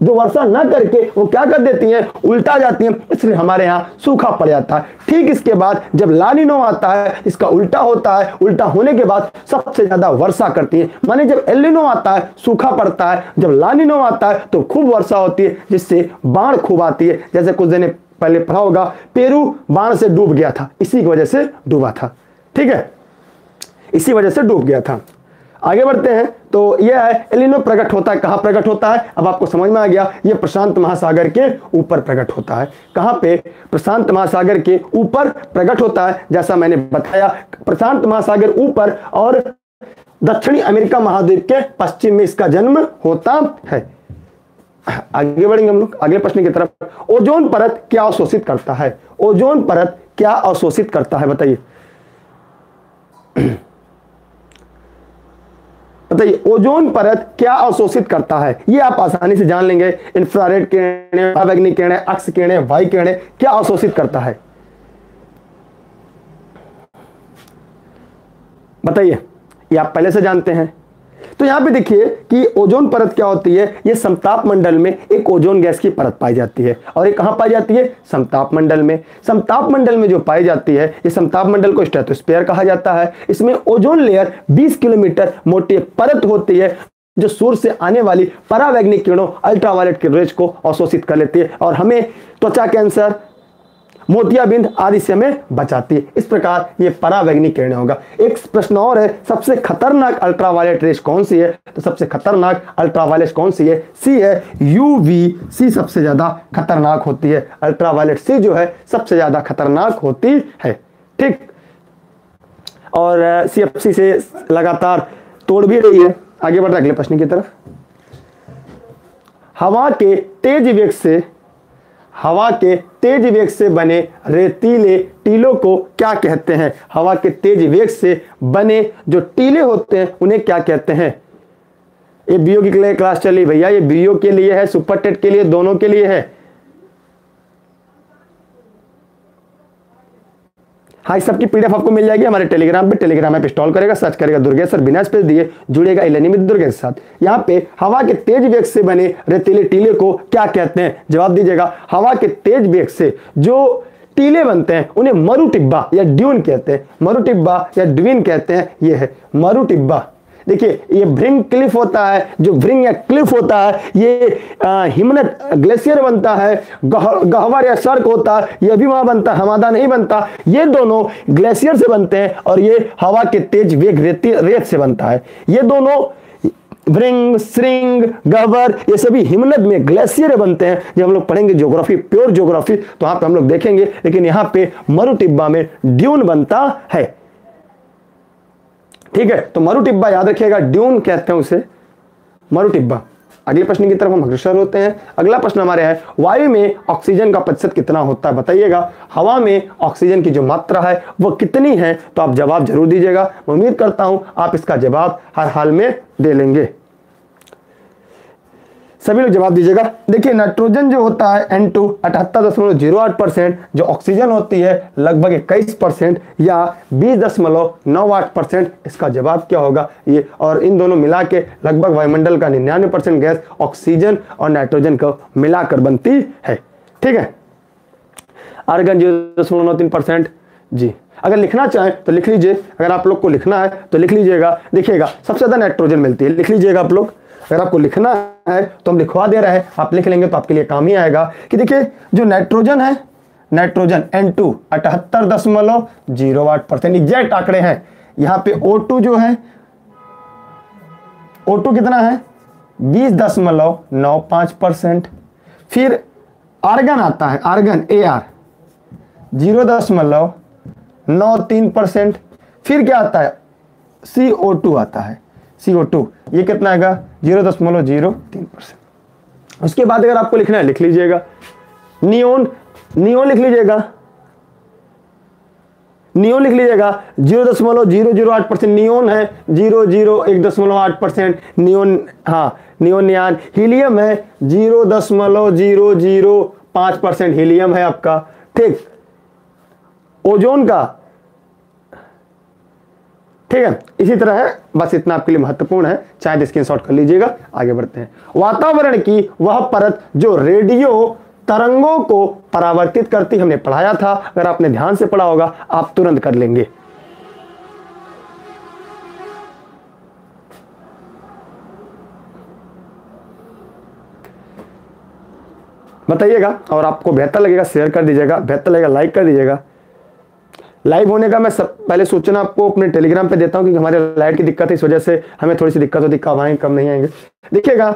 जो वर्षा न करके वो क्या कर देती हैं? उल्टा जाती हैं। इसलिए हमारे यहाँ सूखा पड़ जाता है। ठीक इसके बाद जब लानिनो आता है, इसका उल्टा होता है। उल्टा होने के बाद सबसे ज़्यादा वर्षा करती है। माने जब एलिनो आता है, सूखा पड़ता है। जब लानिनो आता है तो खूब वर्षा होती है, जिससे बाढ़ खूब आती है। जैसे कुछ दिन पहले पढ़ा होगा, पेरू बाढ़ से डूब गया था। इसी की वजह से डूबा था। ठीक है? इसी वजह से डूब गया था। आगे बढ़ते हैं। तो यह है, एलिनो प्रकट होता है। कहाँ प्रकट होता है? अब आपको समझ में आ गया यह प्रशांत महासागर के ऊपर प्रकट होता है। कहाँ पे? प्रशांत महासागर के ऊपर प्रकट होता है, जैसा मैंने बताया। प्रशांत महासागर ऊपर और दक्षिणी अमेरिका महाद्वीप के पश्चिम में इसका जन्म होता है। आगे बढ़ेंगे हम लोग, अगले प्रश्न की तरफ़। ओजोन परत क्या अवशोषित करता है? ओजोन परत क्या अवशोषित करता है, बताइए। बताइए ओजोन परत क्या अवशोषित करता है? ये आप आसानी से जान लेंगे। इंफ्रारेड किरणें अवैग्निक किरणें, अक्ष किरणें वाई किरणें क्या अवशोषित करता है? बताइए, ये आप पहले से जानते हैं। तो यहाँ पे देखिए कि ओजोन परत क्या होती है? ये समताप मंडल में एक ओजोन गैस की परत पाई जाती है। और ये कहाँ पाई जाती है? समताप मंडल में। समताप मंडल में जो पाई जाती है, ये समताप मंडल को स्टेथोस्फीयर कहा जाता है। इसमें ओजोन लेयर 20 किलोमीटर मोटी परत होती है, जो सूर्य से आने वाली परावैग्निक किरणों अल्ट्रावायलेट के रेज को अवशोषित कर लेती है। और हमें त्वचा कैंसर मोतियाबिंद आदि से हमें बचाती है। इस प्रकार ये परावैग्निक किरण होगा। एक प्रश्न और है, सबसे खतरनाक अल्ट्रावायलेट रेस कौन सी है? तो सबसे खतरनाक अल्ट्रावायलेट कौन सी है? सी है यूवी सी सबसे ज़्यादा खतरनाक होती है। अल्ट्रावायलेट सी जो है, सबसे ज़्यादा खतरनाक होती है। ठीक? और सीएफसी से लगातार तोड़ भी रही है। आगे बढ़ते अगले प्रश्न की तरफ़। हवा के तेज वेग से हवा के तेज वेग से बने रेतीले टीलों को क्या कहते हैं? हवा के तेज वेग से बने जो टीले होते हैं, उन्हें क्या कहते हैं? ये बीओ की क्लास चली। भैया, ये बीओ के लिए है, सुपर टेट के लिए, दोनों के लिए है। हाँ इस सबकी पीडीएफ आपको मिल जाएगी। हमारे टेलीग्राम पे टेलीग्राम ऐप इंस्टॉल करेगा सर्च करेगा, दुर्गेश सर बिना स्पेस दिए, जुड़ेगा इलेनिमित दुर्गेश साथ। यहाँ पे हवा के तेज वेग से बने रेतीले टीले को क्या कहते हैं? जवाब दीजिएगा, हवा के तेज वेग से जो टीले बनते हैं, उन्हें मरु टिब्बा या ड्यून कहते हैं। मरु टिब्बा या ड्यून कहते हैं, ये है मरु टिब्बा देखिए ये भ्रिंग क्लिफ होता है जो भ्रिंग या क्लिफ होता है ये हिमनत ग्लेशियर बनता है गह, गहवर या सर्क होता है ये भी वहाँ बनता है हमादा नहीं बनता ये दोनों ग्लेशियर से बनते हैं और ये हवा के तेज वेग रेती रेत से बनता है। ये दोनों व्रिंग श्रिंग गहवर ये सभी हिमनद में ग्लेशियर बनते हैं। जब हम लोग पढ़ेंगे ज्योग्राफी प्योर ज्योग्राफी तो वहाँ पे हम लोग देखेंगे लेकिन यहाँ पे मरु टिब्बा में ड्यून बनता है। ठीक है? तो मरु टिब्बा याद रखिएगा, ड्यून कहते हैं उसे। मरु टिब्बा। अगले प्रश्न की तरफ़ हम अग्रसर होते हैं। अगला प्रश्न हमारे है, वायु में ऑक्सीजन का प्रतिशत कितना होता है बताइएगा। हवा में ऑक्सीजन की जो मात्रा है, वो कितनी है? तो आप जवाब ज़रूर दीजिएगा। उम्मीद करता हूँ आप इसका जवाब हर हाल में दे लेंगे। सभी लोग जवाब दीजिएगा। देखिए नाइट्रोजन जो होता है एन टू अठहत्तर दशमलव ज़ीरो आठ परसेंट, जो ऑक्सीजन होती है, लगभग इक्कीस परसेंट या बीस दशमलव नौ आठ परसेंट, इसका जवाब क्या होगा? ये और इन दोनों मिला के लगभग वायुमंडल का निन्यानवे परसेंट गैस ऑक्सीजन और नाइट्रोजन को मिलाकर बनती है। ठीक है? आर्गन ज़ीरो दशमलव नौ तीन परसेंट। जी। अगर लिखना चाहें तो लिख लीजिए। अगर आप लोग को लिखना है तो लिख लीजिएगा। देखिएगा, सबसे ज़्यादा नाइट्रोजन मिलती है। लिख लीजिएगा आप लोग। अगर आपको लिखना है तो हम लिखवा दे रहे हैं। आप लिख लेंगे तो आपके लिए काम ही आएगा। कि देखिए, जो नाइट्रोजन है, नाइट्रोजन एन टू अठहत्तर दशमलव ज़ीरो आठ परसेंट एग्जैक्ट आंकड़े हैं। यहाँ पे O2 जो है O2 कितना है? बीस दशमलव नौ पाँच परसेंट। फिर आर्गन आता है आर्गन ए आर ज़ीरो दशमलव नौ तीन परसेंट। फिर क्या आता है? सी ओ टू आता है। सीओ टू ये कितना आएगा? ज़ीरो दशमलव ज़ीरो तीन परसेंट। उसके बाद अगर आपको लिखना है, लिख लीजिएगा। नियोन नियोन लिख लीजिएगा। नियोन लिख लीजिएगा। ज़ीरो दशमलव ज़ीरो ज़ीरो आठ परसेंट। नियोन है ज़ीरो ज़ीरो एक दशमलव आठ परसेंट। नियोन हाँ नियोन नियान हीलियम है ज़ीरो दशमलव ज़ीरो ज़ीरो पाँच परसेंट। हीलियम है आपका। ठीक। ओजोन का ठीक है? इसी तरह है, बस इतना आपके लिए महत्वपूर्ण है। चाहे स्क्रीन शॉट कर लीजिएगा, आगे बढ़ते हैं। वातावरण की वह परत जो रेडियो तरंगों को परावर्तित करती, हमने पढ़ाया था, अगर आपने ध्यान से पढ़ा होगा, आप तुरंत कर लेंगे। बताइएगा, और आपको बेहतर लगेगा शेयर कर दीजिएगा, बेहतर लगेगा लाइक कर दीजिएगा। लाइव होने का मैं सब, पहले सूचना आपको अपने टेलीग्राम पे देता हूँ क्योंकि हमारे लाइट की दिक्कत है, इस वजह से हमें थोड़ी सी दिक्कत होती आएँगे कब नहीं आएँगे। देखिएगा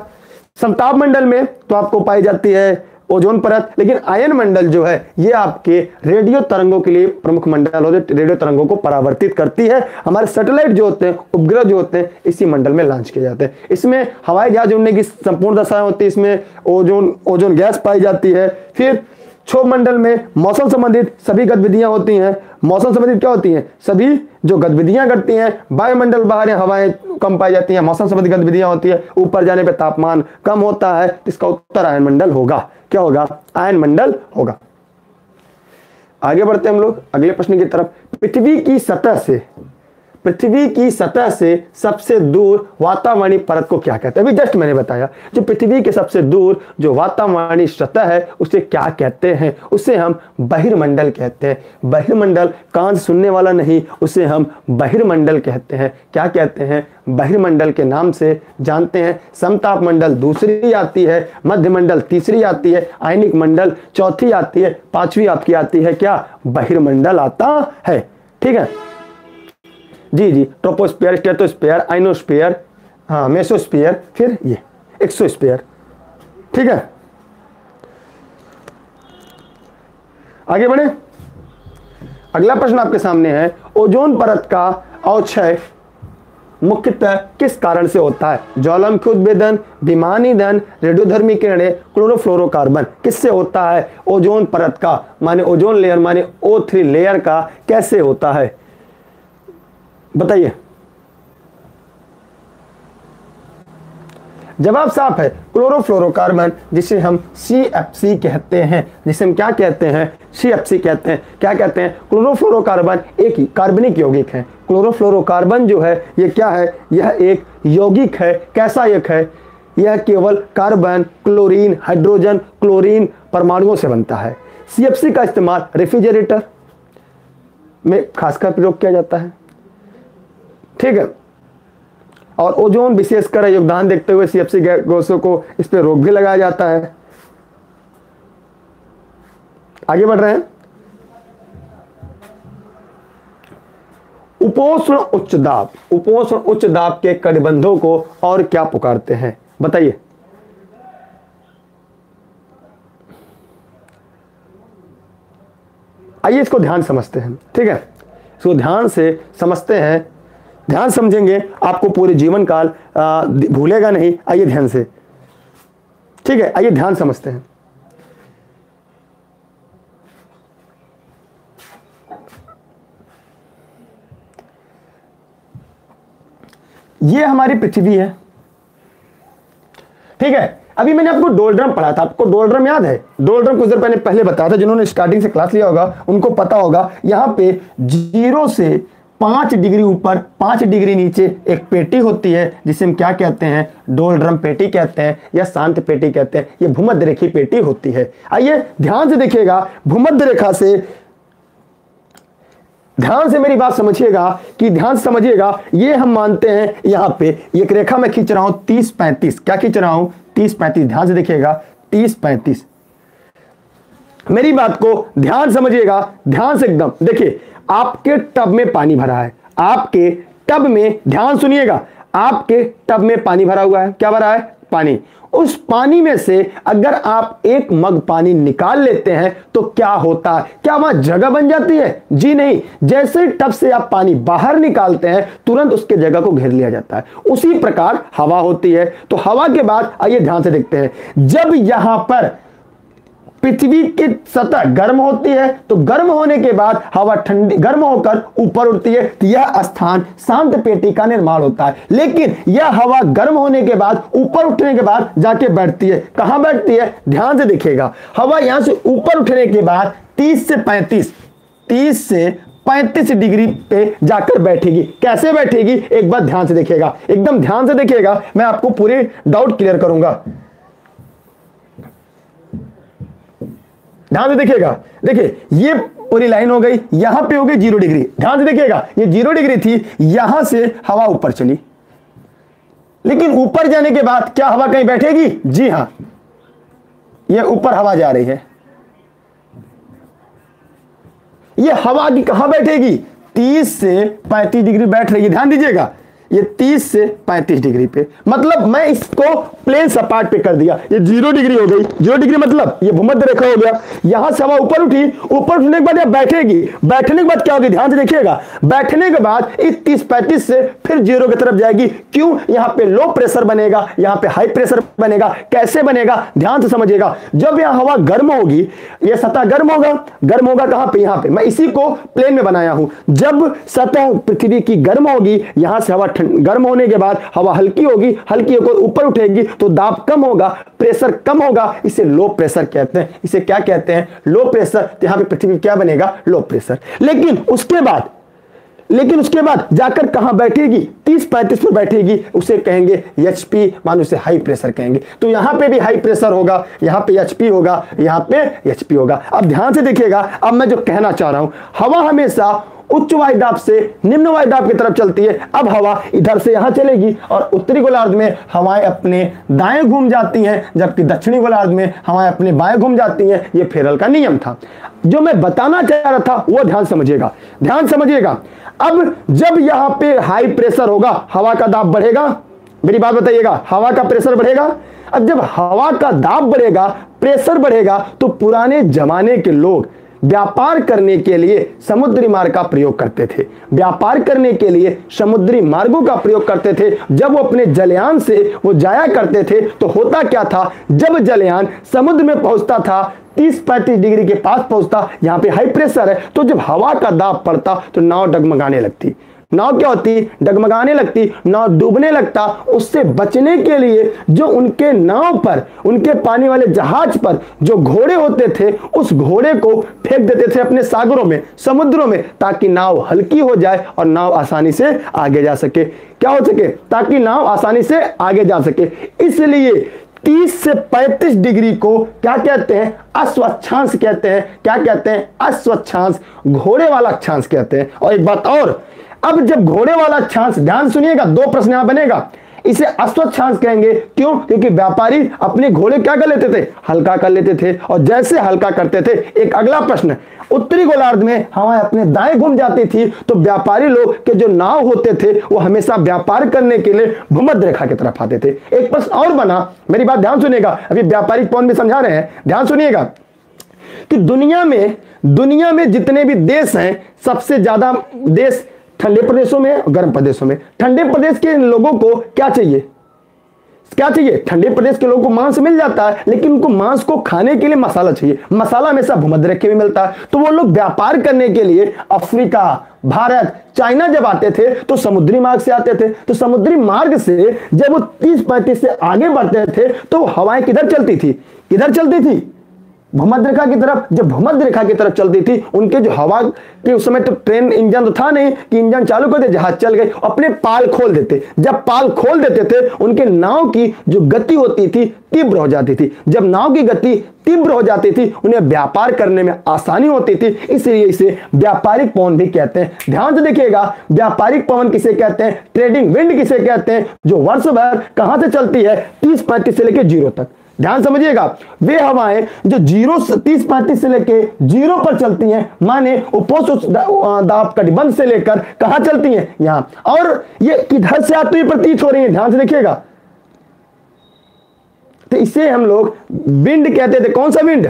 समताप मंडल में तो आपको पाई जाती है ओजोन परत, लेकिन आयन मंडल जो है, ये आपके रेडियो तरंगों के लिए प्रमुख मंडल होते, रेडियो तरंगों को परावर्तित करती है। हमारे सैटेलाइट जो होते हैं, उपग्रह जो होते हैं, इसी मंडल में लॉन्च किए जाते हैं। इसमें हवाई जहाज़ उड़ने की संपूर्ण दशाएँ होती है, इसमें ओजोन ओजोन गैस पाई जाती है। फिर क्षोभ मंडल में मौसम संबंधित सभी गतिविधियाँ होती हैं। मौसम संबंधित क्या होती हैं? सभी जो गतिविधियाँ करती हैं, वायुमंडल बाहर हवाएँ कम पाई जाती हैं। मौसम संबंधित गतिविधियाँ होती है, ऊपर जाने पर तापमान कम होता है इसका उत्तर आयन मंडल होगा। क्या होगा? आयन मंडल होगा। आगे बढ़ते हम लोग, अगले प्रश्न की तरफ़। पृथ्वी की सतह से पृथ्वी की सतह से सबसे दूर वातावरणीय परत को क्या कहते हैं? अभी जस्ट मैंने बताया, जो पृथ्वी के सबसे दूर जो वातावरणीय सतह है, उसे क्या कहते हैं? उसे हम बहिर्मंडल कहते हैं। बहिर्मंडल कान सुनने वाला नहीं, उसे हम बहिर्मंडल कहते हैं। क्या कहते हैं? बहिर्मंडल के नाम से जानते हैं। समताप मंडल दूसरी आती है, मध्य मंडल तीसरी आती है, आयनिक मंडल चौथी आती है, पांचवी आपकी आती है। क्या? बहिर्मंडल आता है। ठीक है? जी जी ट्रोपोस्पेयर स्टेटोस्पेयर आइनोस्पेयर हाँ मेसोस्पेयर फिर ये एक्सोस्पेयर ठीक है? आगे बढ़े। अगला प्रश्न आपके सामने है, ओजोन परत का अवक्षय मुख्यतः किस कारण से होता है? ज्वालामुखी उद्भेदन, विमान ईंधन रेडियोधर्मी किरणें क्लोरोफ्लोरोकार्बन किससे होता है? ओजोन परत का, माने ओजोन लेयर माने ओ थ्री लेयर का, कैसे होता है? बताइए। जवाब साफ़ है क्लोरोफ्लोरोकार्बन जिसे हम सीएफसी कहते हैं। जिसे हम क्या कहते हैं? सीएफसी कहते हैं। क्या कहते हैं? क्लोरोफ्लोरोकार्बन एक कार्बनिक यौगिक है। क्लोरोफ्लोरोकार्बन जो है, ये क्या है? यह एक यौगिक है। कैसा एक है? यह केवल कार्बन, क्लोरीन, हाइड्रोजन, क्लोरीन परमाणुओं से बनता है। सीएफसी का इस्तेमाल रेफ्रिजरेटर में खासकर प्रयोग किया जाता है। ठीक है। और ओजोन विशेषकर योगदान देखते हुए सीएफसी गैसों को इस पर रोक भी लगाया जाता है। आगे बढ़ रहे हैं। उपोषण उच्च दाब। उपोषण उच्च दाब के कटिबंधों को और क्या पुकारते हैं? बताइए। आइए इसको ध्यान समझते हैं। ठीक है। इसको ध्यान से समझते हैं। ध्यान समझेंगे, आपको पूरे जीवन काल भूलेगा नहीं। आइए ध्यान से। ठीक है, आइए ध्यान समझते हैं। ये हमारी पृथ्वी है। ठीक है, अभी मैंने आपको डोलड्रम पढ़ा था। आपको डोलड्रम याद है? डोलड्रम कुछ देर पहले पहले बताया था, जिन्होंने स्टार्टिंग से क्लास लिया होगा, उनको पता होगा, यहाँ पे ज़ीरो से पाँच डिग्री ऊपर, पाँच डिग्री नीचे एक पेटी होती है, जिसे हम क्या कहते हैं? डोल ड्रम पेटी कहते हैं या शांत पेटी कहते हैं। ये भूमध्य रेखी पेटी होती है। आइए ध्यान से देखिएगा भूमध्य रेखा से, ध्यान से मेरी बात समझिएगा कि ध्यान समझिएगा, ये हम मानते हैं यहाँ पे, एक रेखा मैं खींच रहा हूँ, तीस पैंतीस। क्या खींच रहा हूँ? तीस पैंतीस। ध्यान से देखिएगा, तीस पैंतीस। मेरी बात को ध्यान समझिएगा, ध्यान से एकदम। देखिए आपके टब में पानी भरा है। आपके टब में, ध्यान सुनिएगा, आपके टब में पानी भरा हुआ है। क्या भरा है? पानी। उस पानी में से अगर आप एक मग पानी निकाल लेते हैं तो क्या होता है? क्या वहाँ जगह बन जाती है? जी नहीं। जैसे टब से आप पानी बाहर निकालते हैं, तुरंत उसके जगह को घेर लिया जाता है। उसी प्रकार हवा होती है। तो हवा के बाद आइए ध्यान से देखते हैं। जब यहाँ पर पृथ्वी की सतह गर्म होती है तो गर्म होने के बाद हवा ठंडी, गर्म होकर ऊपर उठती है तो यह स्थान शांत पेटी का निर्माण होता है। लेकिन यह हवा गर्म होने के बाद, ऊपर उठने के बाद जाके बैठती है। कहाँ बैठती है? ध्यान से देखिएगा। हवा यहाँ से ऊपर उठने के बाद 30 से 35 30 से 35 डिग्री पे जाकर बैठेगी। कैसे बैठेगी? एक बार ध्यान से देखिएगा। एकदम ध्यान से देखिएगा। मैं आपको पूरी डाउट क्लियर करूँगा। ध्यान से देखिएगा। देखिए, ये पूरी लाइन हो गई, यहाँ पे हो गई ज़ीरो डिग्री। ध्यान से देखिएगा, ये ज़ीरो डिग्री थी, यहाँ से हवा ऊपर चली। लेकिन ऊपर जाने के बाद क्या हवा कहीं बैठेगी? जी हाँ। ये ऊपर हवा जा रही है। ये हवा की कहाँ बैठेगी? 30 से 35 डिग्री बैठ रही है। ध्यान दीजिएगा ये 30 से 35 डिग्री पे। मतलब मैं इसको प्लेन सपाट पे कर दिया। ये ज़ीरो डिग्री हो गई। ज़ीरो डिग्री मतलब ये भूमध्य रेखा हो गया। यहाँ से हवा ऊपर उठी, ऊपर उठने के बाद यह बैठेगी। बैठने के बाद क्या होगी? ध्यान से देखिएगा। बैठने के बाद इस तीस पैंतीस से फिर ज़ीरो की तरफ़ जाएगी। क्यों? यहाँ पे लो प्रेशर बनेगा। यहाँ पे हाई प्रेशर बनेगा। कैसे बनेगा? ध्यान से समझिएगा। जब यहाँ हवा गर्म होगी यह सतह गर्म होगा। गर्म होगा कहाँ पे? यहाँ पे। मैं इसी को प्लेन में बनाया हूँ। जब सतह पृथ्वी की गर्म होगी, यहाँ से हवा गर्म होने के बाद हवा हल्की होगी, हल्की होकर ऊपर उठेगी तो दाब कम होगा, प्रेशर कम होगा, इसे लो प्रेशर कहते हैं। इसे क्या कहते हैं? Low pressure. तो यहाँ पे पृथ्वी क्या बनेगा? Low pressure. लेकिन उसके बाद, लेकिन उसके बाद जाकर कहाँ बैठेगी? 30 35 पर बैठेगी, उसे कहेंगे एच पी मान उसे हाई प्रेशर कहेंगे। तो यहाँ पे भी हाई प्रेशर होगा, यहाँ पे एच पी होगा, यहाँ पे एच पी होगा। अब ध्यान से देखिएगा, अब मैं जो कहना चाह रहा हूँ, हवा हमेशा उच्च वायुदाब से निम्न वायुदाब की तरफ़ चलती है। अब हवा इधर से यहाँ चलेगी और उत्तरी गोलार्ध में हवाएँ अपने दाएँ घूम जाती हैं, जबकि दक्षिणी गोलार्ध में हवाएँ अपने बाएँ घूम जाती हैं। ये फेरल का नियम था। जो मैं बताना चाह रहा था, वो ध्यान समझिएगा। ध्यान समझिएगा। अब जब यहाँ पे हाई प्रेशर होगा, हवा का दाब बढ़ेगा। मेरी बात बताइएगा, हवा का प्रेशर बढ़ेगा? अब जब हवा का दाब बढ़ेगा प्रेशर बढ़ेगा तो पुराने जमाने के लोग व्यापार करने के लिए समुद्री मार्ग का प्रयोग करते थे। व्यापार करने के लिए समुद्री मार्गों का प्रयोग करते थे। जब वो अपने जलयान से वो जाया करते थे तो होता क्या था? जब जलयान समुद्र में पहुँचता था 30-35 डिग्री के पास पहुँचता, यहाँ पे हाई प्रेशर है तो जब हवा का दाब पड़ता तो नाव डगमगाने लगती। नाव क्या होती? डगमगाने लगती नाव डूबने लगता। उससे बचने के लिए जो उनके नाव पर, उनके पानी वाले जहाज़ पर जो घोड़े होते थे, उस घोड़े को फेंक देते थे अपने सागरों में, समुद्रों में, ताकि नाव हल्की हो जाए और नाव आसानी से आगे जा सके। क्या हो सके? ताकि नाव आसानी से आगे जा सके। इसलिए 30 से 35 डिग्री को क्या कहते हैं? अस्वच्छांश कहते हैं। क्या कहते हैं? अस्वच्छांश घोड़े वाला अक्षांश कहते हैं। और एक बात और अब जब घोड़े वाला छांस, ध्यान सुनिएगा, दो प्रश्न यहाँ बनेगा। इसे अश्वत्थांश कहेंगे। क्यों? क्योंकि व्यापारी अपने घोड़े क्या कर लेते थे? हल्का कर लेते थे और जैसे हल्का करते थे। एक अगला प्रश्न, उत्तरी गोलार्ध में हवाएँ अपने दाएँ घूम जाती थी तो व्यापारी लोग के जो नाव होते थे, वो हमेशा व्यापार करने के लिए भूमध्य रेखा की तरफ़ आते थे। एक प्रश्न और बना। मेरी बात ध्यान सुनिएगा। अभी व्यापारिक पौन भी समझा रहे हैं? ध्यान सुनिएगा। कि दुनिया में दुनिया में जितने भी देश हैं, सबसे ज़्यादा देश ठंडे प्रदेशों में गर्म प्रदेशों में। ठंडे प्रदेश के लोगों को क्या चाहिए? क्या चाहिए? ठंडे प्रदेश के लोगों को मांस मिल जाता है, लेकिन उनको मांस को खाने के लिए मसाला चाहिए। मसाला हमेशा भूमध्य रेखे में मिलता है। तो वो लोग व्यापार करने के लिए अफ्रीका, भारत, चाइना जब आते थे तो समुद्री मार्ग से आते थे। तो समुद्री मार्ग से जब वो तीस पैंतीस से आगे बढ़ते थे तो हवाएँ किधर चलती थी? किधर चलती थी? भूमध्य रेखा की तरफ़, जब भूमध्य रेखा की तरफ़ चलती थी, उनके जो हवा के उस समय तो ट्रेन इंजन तो था नहीं, कि इंजन चालू कर दे, जहाज़ चल गए अपने पाल खोल देते। जब पाल खोल देते थे, उनके नाव की जो गति होती थी, तीव्र हो जाती थी। जब नाव की गति तीव्र हो जाती थी, उन्हें व्यापार करने में आसानी होती थी, इसलिए इसे व्यापारिक पवन भी कहते हैं। ध्यान से देखिएगा, व्यापारिक पवन किसे कहते हैं? ट्रेडिंग विंड किसे कहते हैं? जो वर्ष भर कहाँ से चलती है? तीस पैंतीस से लेकर ज़ीरो तक। ध्यान समझिएगा, वे हवाएँ जो ज़ीरो तीस पैंतीस से लेके ज़ीरो पर चलती हैं, माने दाब कटिबंध से लेकर कहा चलती हैं? यहाँ। और ये किधर से आती हुई प्रतीत हो रही है? ध्यान से देखिएगा। तो इसे हम लोग विंड कहते थे। कौन सा विंड?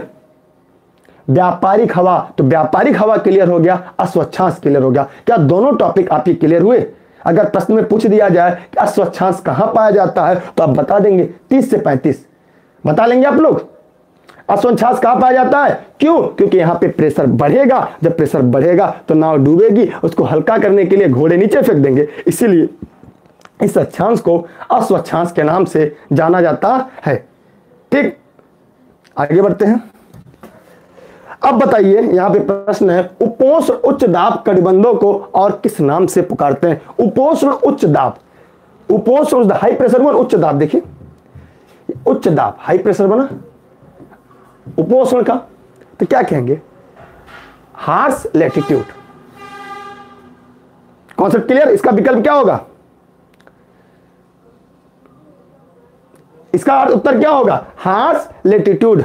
व्यापारिक हवा। तो व्यापारिक हवा क्लियर हो गया अस्वच्छांश क्लियर हो गया। क्या दोनों टॉपिक आपके क्लियर हुए? अगर प्रश्न में पूछ दिया जाए कि अस्वच्छांश कहाँ पाया जाता है तो आप बता देंगे, तीस से पैंतीस। बता लेंगे आप लोग। असवंछास कहाँ पाया जाता है? क्यों? क्योंकि यहाँ पे प्रेशर बढ़ेगा। जब प्रेशर बढ़ेगा तो नाव डूबेगी, उसको हल्का करने के लिए घोड़े नीचे फेंक देंगे। इसीलिए इस अक्षांश को अस्वच्छांश के नाम से जाना जाता है। ठीक? आगे बढ़ते हैं। अब बताइए, यहाँ पे प्रश्न है, उपोष्ण उच्च दाब कटिबंधों को और किस नाम से पुकारते हैं? उपोष्ण उच्च दाब। उपोष्ण हाई प्रेशर उच्च दाब देखिए। उच्च दाब हाई प्रेशर बना। उपोषण का। तो क्या कहेंगे? हार्स लेटिट्यूड कॉन्सेप्ट क्लियर इसका विकल्प क्या होगा? इसका उत्तर क्या होगा? हार्स लेटिट्यूड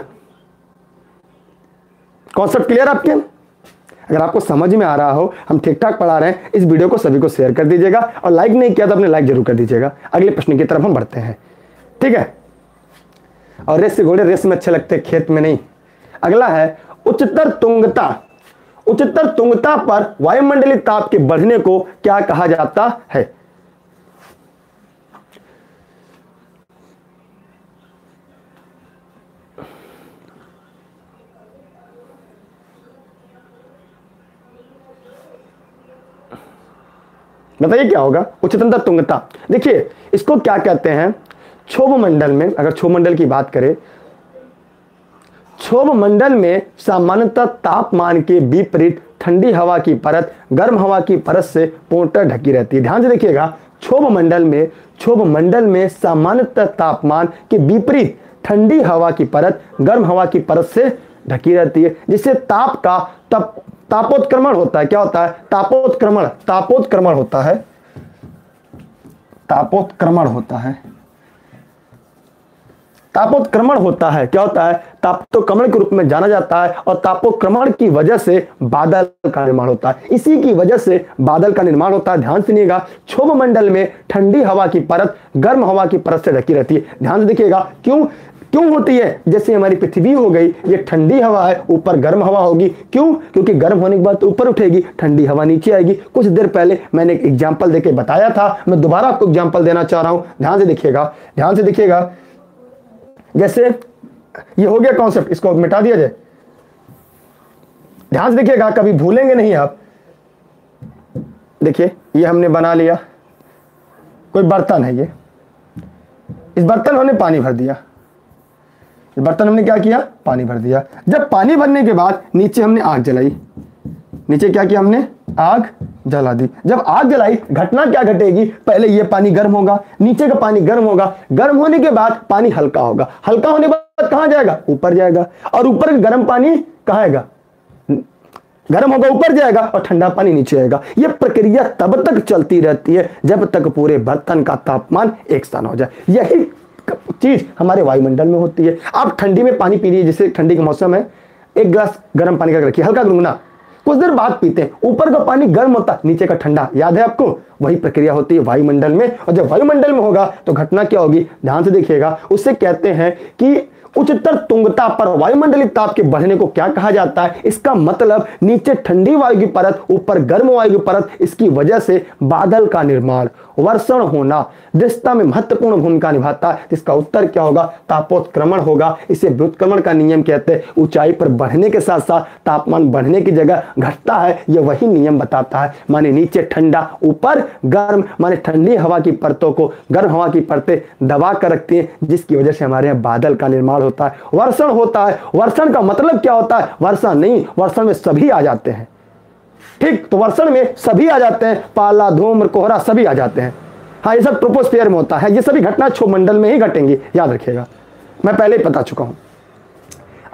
कॉन्सेप्ट क्लियर आपके? अगर आपको समझ में आ रहा हो, हम ठीक ठाक पढ़ा रहे हैं, इस वीडियो को सभी को शेयर कर दीजिएगा और लाइक नहीं किया तो अपने लाइक ज़रूर कर दीजिएगा। अगले प्रश्न की तरफ़ हम बढ़ते हैं। ठीक है? और रेस घोड़े रेस में अच्छे लगते खेत में नहीं। अगला है, उच्चतर तुंगता। उच्चतर तुंगता पर वायुमंडलीय ताप के बढ़ने को क्या कहा जाता है? बताइए क्या होगा? उच्चतंत्र तुंगता। देखिए, इसको क्या कहते हैं? क्षोभ मंडल में, अगर क्षोभ मंडल की बात करें क्षोभ मंडल में सामान्यतः तापमान के विपरीत ठंडी हवा की परत, गर्म हवा की परत से पूर्णतः ढकी रहती है। ध्यान से देखिएगा क्षोभ मंडल में क्षोभ मंडल में सामान्यतः तापमान के विपरीत ठंडी हवा की परत, गर्म हवा की परत से ढकी रहती है, जिससे ताप का तप, तापोत्क्रमण होता है। क्या होता है? तापोत्क्रमण तापोत्क्रमण होता है। तापोत्क्रमण होता है। तापोत्क्रमण होता है। क्या होता है? तापोत्क्रमण के रूप में जाना जाता है और तापोक्रमण की वजह से बादल का निर्माण होता है। इसी की वजह से बादल का निर्माण होता है। ध्यान सुनिएगा, क्षोभ मंडल में ठंडी हवा की परत, गर्म हवा की परत से ढकी रहती है। ध्यान देखिएगा, क्यों? क्यों होती है? जैसे हमारी पृथ्वी हो गई, ये ठंडी हवा है, ऊपर गर्म हवा होगी। क्यों? क्योंकि गर्म होने के बाद तो ऊपर उठेगी, ठंडी हवा नीचे आएगी। कुछ देर पहले मैंने एक एग्ज़ाम्पल देके बताया था। मैं दोबारा आपको एग्ज़ाम्पल देना चाह रहा हूँ। ध्यान से देखिएगा, ध्यान से देखिएगा। जैसे, ये हो गया कॉन्सेप्ट इसको मिटा दिया जाए। ध्यान से देखिएगा, कभी भूलेंगे नहीं आप। देखिए, ये हमने बना लिया। कोई बर्तन है ये। इस बर्तन हमने पानी भर दिया। बर्तन हमने क्या किया? पानी भर दिया। जब पानी भरने के बाद नीचे हमने आग जलाई। नीचे क्या किया हमने? आग जला दी। जब आग जलाई, घटना क्या घटेगी? पहले ये पानी गर्म होगा, नीचे का पानी गर्म होगा। गर्म होने के बाद पानी हल्का होगा। हल्का होने के बाद कहाँ जाएगा? ऊपर जाएगा। और ऊपर गर्म पानी कहाँ आएगा? गर्म होगा, ऊपर जाएगा और ठंडा पानी नीचे आएगा। यह प्रक्रिया तब तक चलती रहती है जब तक पूरे बर्तन का तापमान एक स्थान हो जाए। यही चीज़ हमारे वायुमंडल में होती है। आप ठंडी में पानी पी लीजिए जैसे ठंडी का मौसम है। एक गिलास गर्म पानी का रखिए। हल्का गुनगुना। कुछ देर बाद पीते हैं। ऊपर का पानी गर्म होता है नीचे का ठंडा। याद है आपको? वही प्रक्रिया होती है वायुमंडल में। और जब वायुमंडल में होगा तो घटना क्या होगी? ध्यान से देखिएगा। उससे कहते हैं कि उच्चतर तुंगता पर वायुमंडलीय ताप के बढ़ने को क्या कहा जाता है? इसका मतलब नीचे ठंडी वायु की परत, ऊपर गर्म वायु की परत, इसकी वजह से बादल का निर्माण, वर्षण होना, दृष्टता में महत्वपूर्ण भूमिका निभाता है। जिसका उत्तर क्या होगा? तापोत्क्रमण होगा। इसे व्युत्क्रमण का नियम कहते हैं। ऊंचाई पर बढ़ने के साथ साथ तापमान बढ़ने की जगह घटता है। यह वही नियम बताता है। माने नीचे ठंडा, ऊपर गर्म, माने ठंडी हवा की परतों को गर्म हवा की परतें दबा कर रखती है, जिसकी वजह से हमारे यहाँ बादल का निर्माण होता है। वर्षण होता है। वर्षण का मतलब क्या होता है? वर्षा नहीं, वर्षण में सभी आ जाते हैं। ठीक तो वर्षण में सभी आ जाते हैं। पाला, धूम्र, कोहरा सभी आ जाते हैं। हाँ ये सब ट्रोपोस्फेयर में होता है। ये सभी घटना क्षोभ मंडल में ही घटेंगी, याद रखिएगा। मैं पहले ही बता चुका हूँ।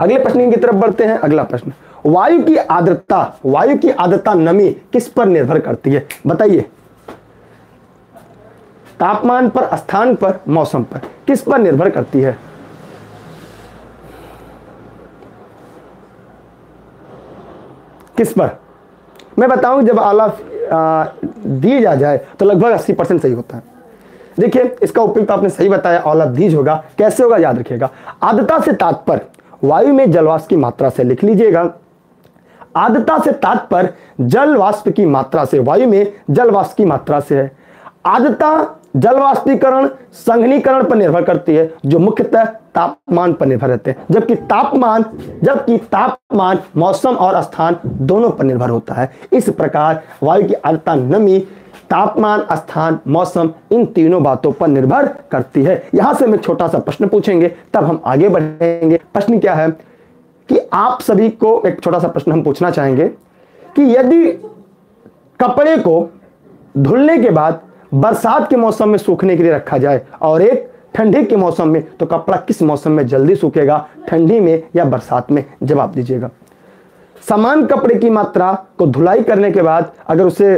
अगले प्रश्न की तरफ़ बढ़ते हैं। अगला प्रश्न, वायु की आर्द्रता, वायु की आर्द्रता नमी किस पर निर्भर करती है? बताइए। तापमान पर, स्थान पर, मौसम पर, किस पर निर्भर करती है? किस पर? मैं बताऊँ, जब आला दी जा जाए तो लगभग 80 परसेंट सही होता है। देखिए, इसका उपयोग तो आपने सही बताया औला दीज होगा, कैसे होगा, याद रखिएगा। आदता से तात्पर्य, वायु में जलवाष्प की मात्रा से लिख लीजिएगा। आदता से तात्पर्य जल वाष्प की मात्रा से, वायु में जल वाष्प की मात्रा से है। आर्द्रता जल वाष्पीकरण संघनीकरण पर निर्भर करती है, जो मुख्यतः तापमान पर निर्भर रहते हैं। जबकि तापमान जबकि तापमान, मौसम और स्थान दोनों पर निर्भर होता है। इस प्रकार वायु की आर्द्रता नमी, तापमान, स्थान, मौसम, इन तीनों बातों पर निर्भर करती है। यहाँ से मैं छोटा सा प्रश्न पूछेंगे, तब हम आगे बढ़ेंगे। प्रश्न क्या है कि आप सभी को एक छोटा सा प्रश्न हम पूछना चाहेंगे कि यदि कपड़े को धुलने के बाद बरसात के मौसम में सूखने के लिए रखा जाए और एक ठंडी के मौसम में तो कपड़ा किस मौसम में जल्दी सूखेगा? ठंडी में या बरसात में? जवाब दीजिएगा। समान कपड़े की मात्रा को धुलाई करने के बाद अगर उसे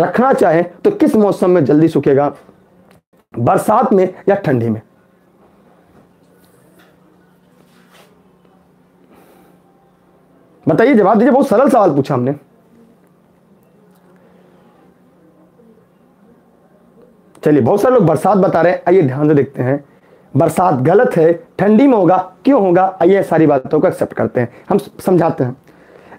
रखना चाहे तो किस मौसम में जल्दी सूखेगा? बरसात में या ठंडी में? बताइए, जवाब दीजिए, बहुत सरल सवाल पूछा हमने। चलिए, बहुत सारे लोग बरसात बता रहे हैं, आइए ध्यान से देखते हैं। बरसात गलत है, ठंडी में होगा, क्यों होगा? आइए सारी बातों को एक्सेप्ट करते हैं। हम समझाते हैं।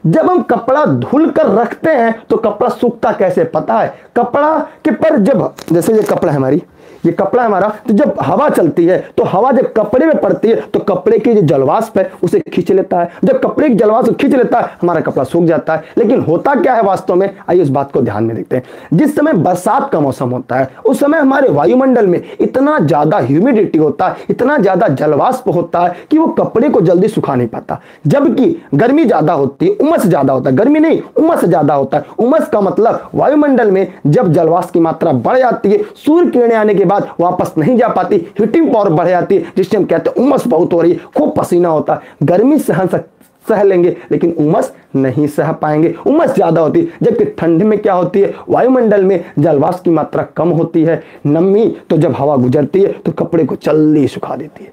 जब हम कपड़ा धुल कर रखते हैं तो कपड़ा सूखता कैसे? पता है? कपड़ा के पर जब, जैसे ये कपड़ा है हमारी ये कपड़ा हमारा तो जब हवा चलती है तो हवा जब कपड़े में पड़ती है तो कपड़े की जो जलवाष्प है, उसे खींच लेता है। जब कपड़े की जलवाष्प खींच लेता है, हमारा कपड़ा सूख जाता है। लेकिन होता क्या है वास्तव में? आइए उस बात को ध्यान में देखते हैं। जिस समय बरसात का मौसम होता है, उस समय हमारे वायुमंडल में इतना ज़्यादा ह्यूमिडिटी होता है, इतना ज़्यादा जलवाष्प होता है, कि वो कपड़े को जल्दी सुखा नहीं पाता। जबकि गर्मी ज़्यादा होती है, उमस ज़्यादा होता है। गर्मी नहीं, उमस ज़्यादा होता है। उमस का मतलब वायुमंडल में जब जलवाष्प की मात्रा बढ़ जाती है, सूर्य किरणें आने के बाद वापस नहीं जा पाती, हीटिंग पावर बढ़ जाती है, जिससे हम कहते हैं उमस बहुत हो रही है, खूब पसीना होता है। गर्मी सहन सक, सह लेंगे, लेकिन उमस नहीं सह पाएँगे। उमस ज़्यादा होती है, जबकि ठंड में क्या होती है? वायुमंडल में जलवाष्प की मात्रा कम होती है। नमी तो जब हवा गुजरती है तो कपड़े को जल्दी सुखा देती है।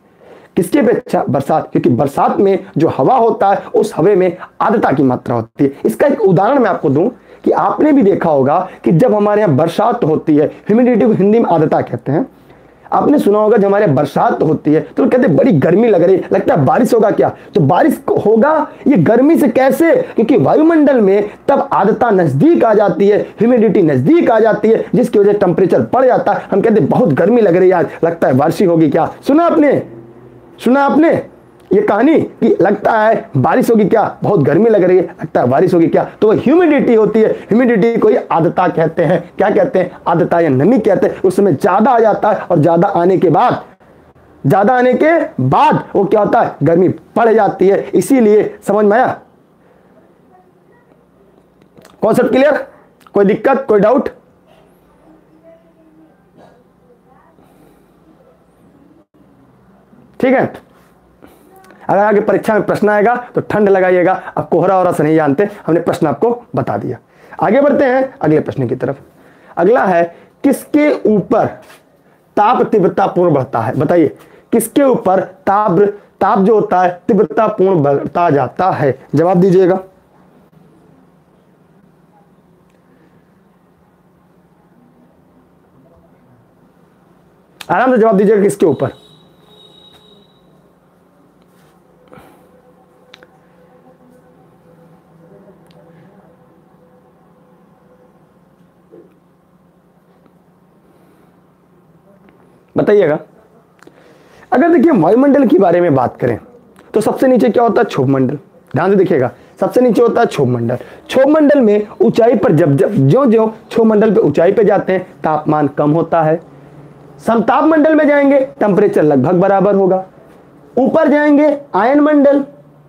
किसके अपेक्षा बरसात, क्योंकि बरसात में जो हवा होता है, उस हवे में आर्द्रता की मात्रा होती है। इसका एक उदाहरण मैं आपको दूँ। कि आपने भी देखा होगा कि जब हमारे यहाँ बरसात होती है ह्यूमिडिटी को हिंदी में आर्द्रता कहते हैं। आपने सुना होगा जब हमारे बरसात होती है तो कहते बड़ी गर्मी लग रही है। लगता है, बारिश होगा क्या? तो बारिश होगा? ये गर्मी से कैसे? क्योंकि वायुमंडल में तब आदता नज़दीक आ जाती है ह्यूमिडिटी नज़दीक आ जाती है, जिसकी वजह से टेम्परेचर बढ़ जाता है। हम कहते बहुत गर्मी लग रही है लगता है बारिश होगी क्या? सुना आपने? सुना आपने? ये कहानी कि लगता है बारिश होगी क्या? बहुत गर्मी लग रही है, लगता है बारिश होगी क्या? तो ह्यूमिडिटी होती है। ह्यूमिडिटी को आदता कहते हैं। क्या कहते हैं? आदता या नमी कहते हैं। उस समय ज़्यादा आ जाता है और ज़्यादा आने के बाद, ज़्यादा आने के बाद वो क्या होता है? गर्मी पड़ जाती है। इसीलिए समझ में आया? कॉन्सेप्ट क्लियर कोई दिक्कत? कोई डाउट ठीक है? अगर आगे परीक्षा में प्रश्न आएगा तो ठंड लगाइएगा। अब कोहरा और नहीं जानते, हमने प्रश्न आपको बता दिया। आगे बढ़ते हैं, अगले प्रश्न की तरफ़। अगला है, किसके ऊपर ताप तीव्रता पूर्ण बढ़ता है? बताइए, किसके ऊपर ताप ताप जो होता है तीव्रता पूर्ण बढ़ता जाता है? जवाब दीजिएगा। आराम से जवाब दीजिएगा किसके ऊपर। बताइएगा। अगर देखिए वायुमंडल के बारे में बात करें तो सबसे नीचे क्या होता है? क्षोभ मंडल ध्यान से देखिएगा, सबसे नीचे होता है क्षोभ मंडल क्षोभ मंडल में ऊंचाई पर जब जब ज्यो ज्यो क्षोभ मंडल पे ऊंचाई पे जाते हैं, तापमान कम होता है। समताप मंडल में जाएँगे टेम्परेचर लगभग बराबर होगा। ऊपर जाएँगे आयन मंडल,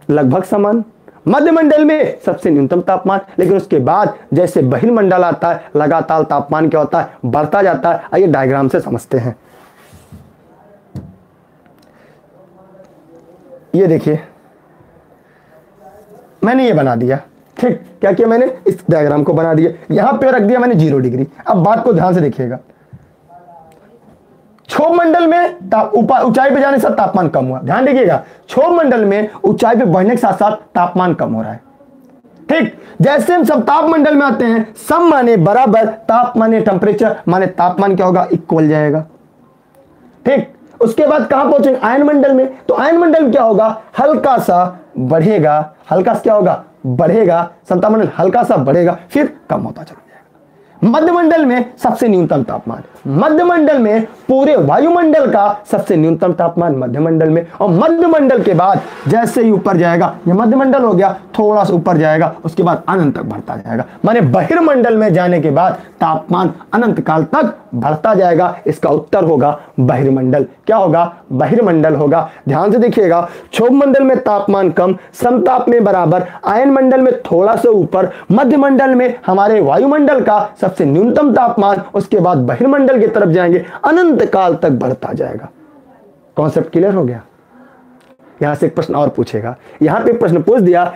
लगभग समान। मध्य मंडल में सबसे न्यूनतम तापमान, लेकिन उसके बाद जैसे बहिर्मंडल आता है, लगातार तापमान क्या होता है? बढ़ता जाता है। आइए डायग्राम से समझते हैं। ये देखिए। मैंने ये बना दिया। ठीक, क्या किया मैंने? इस डायग्राम को बना दिया। यहाँ पे रख दिया मैंने ज़ीरो डिग्री अब बात को ध्यान से देखिएगा। क्षोभ मंडल में ऊंचाई पे जाने से तापमान कम हुआ। ध्यान देखिएगा क्षोभ मंडल में ऊंचाई पे बढ़ने के साथ साथ तापमान कम हो रहा है। ठीक, जैसे हम सब ताप मंडल में आते हैं सम माने बराबर ताप माने टेम्परेचर माने तापमान क्या होगा? इक्वल जाएगा। ठीक उसके बाद कहाँ पहुँचेंगे? आयन मंडल में। तो आयन मंडल क्या होगा? हल्का सा बढ़ेगा। हल्का सा क्या होगा? बढ़ेगा। समता मंडल हल्का सा बढ़ेगा, फिर कम होता चला जाएगा। मध्य मंडल में सबसे न्यूनतम तापमान। मध्य मंडल में पूरे वायुमंडल का सबसे न्यूनतम तापमान मध्य मंडल में। और मध्यमंडल के बाद जैसे ही ऊपर जाएगा, ये मध्यमंडल हो गया, थोड़ा सा ऊपर जाएगा, उसके बाद अनंत तक बढ़ता जाएगा। माने बहिर्मंडल में जाने के बाद तापमान अनंत काल तक बढ़ता जाएगा। इसका उत्तर होगा बहिर्मंडल। क्या होगा? बहिर्मंडल होगा। ध्यान से देखिएगा क्षोभ मंडल में तापमान कम, समताप में बराबर, आयन मंडल में थोड़ा सा ऊपर मध्य मंडल में हमारे वायुमंडल का सबसे न्यूनतम तापमान, उसके बाद बहिर्मंडल की तरफ़ जाएँगे, अनंत काल तक बढ़ता जाएगा। कॉन्सेप्ट क्लियर हो गया? यहाँ से एक प्रश्न और पूछेगा। यहाँ पे प्रश्न पूछ दिया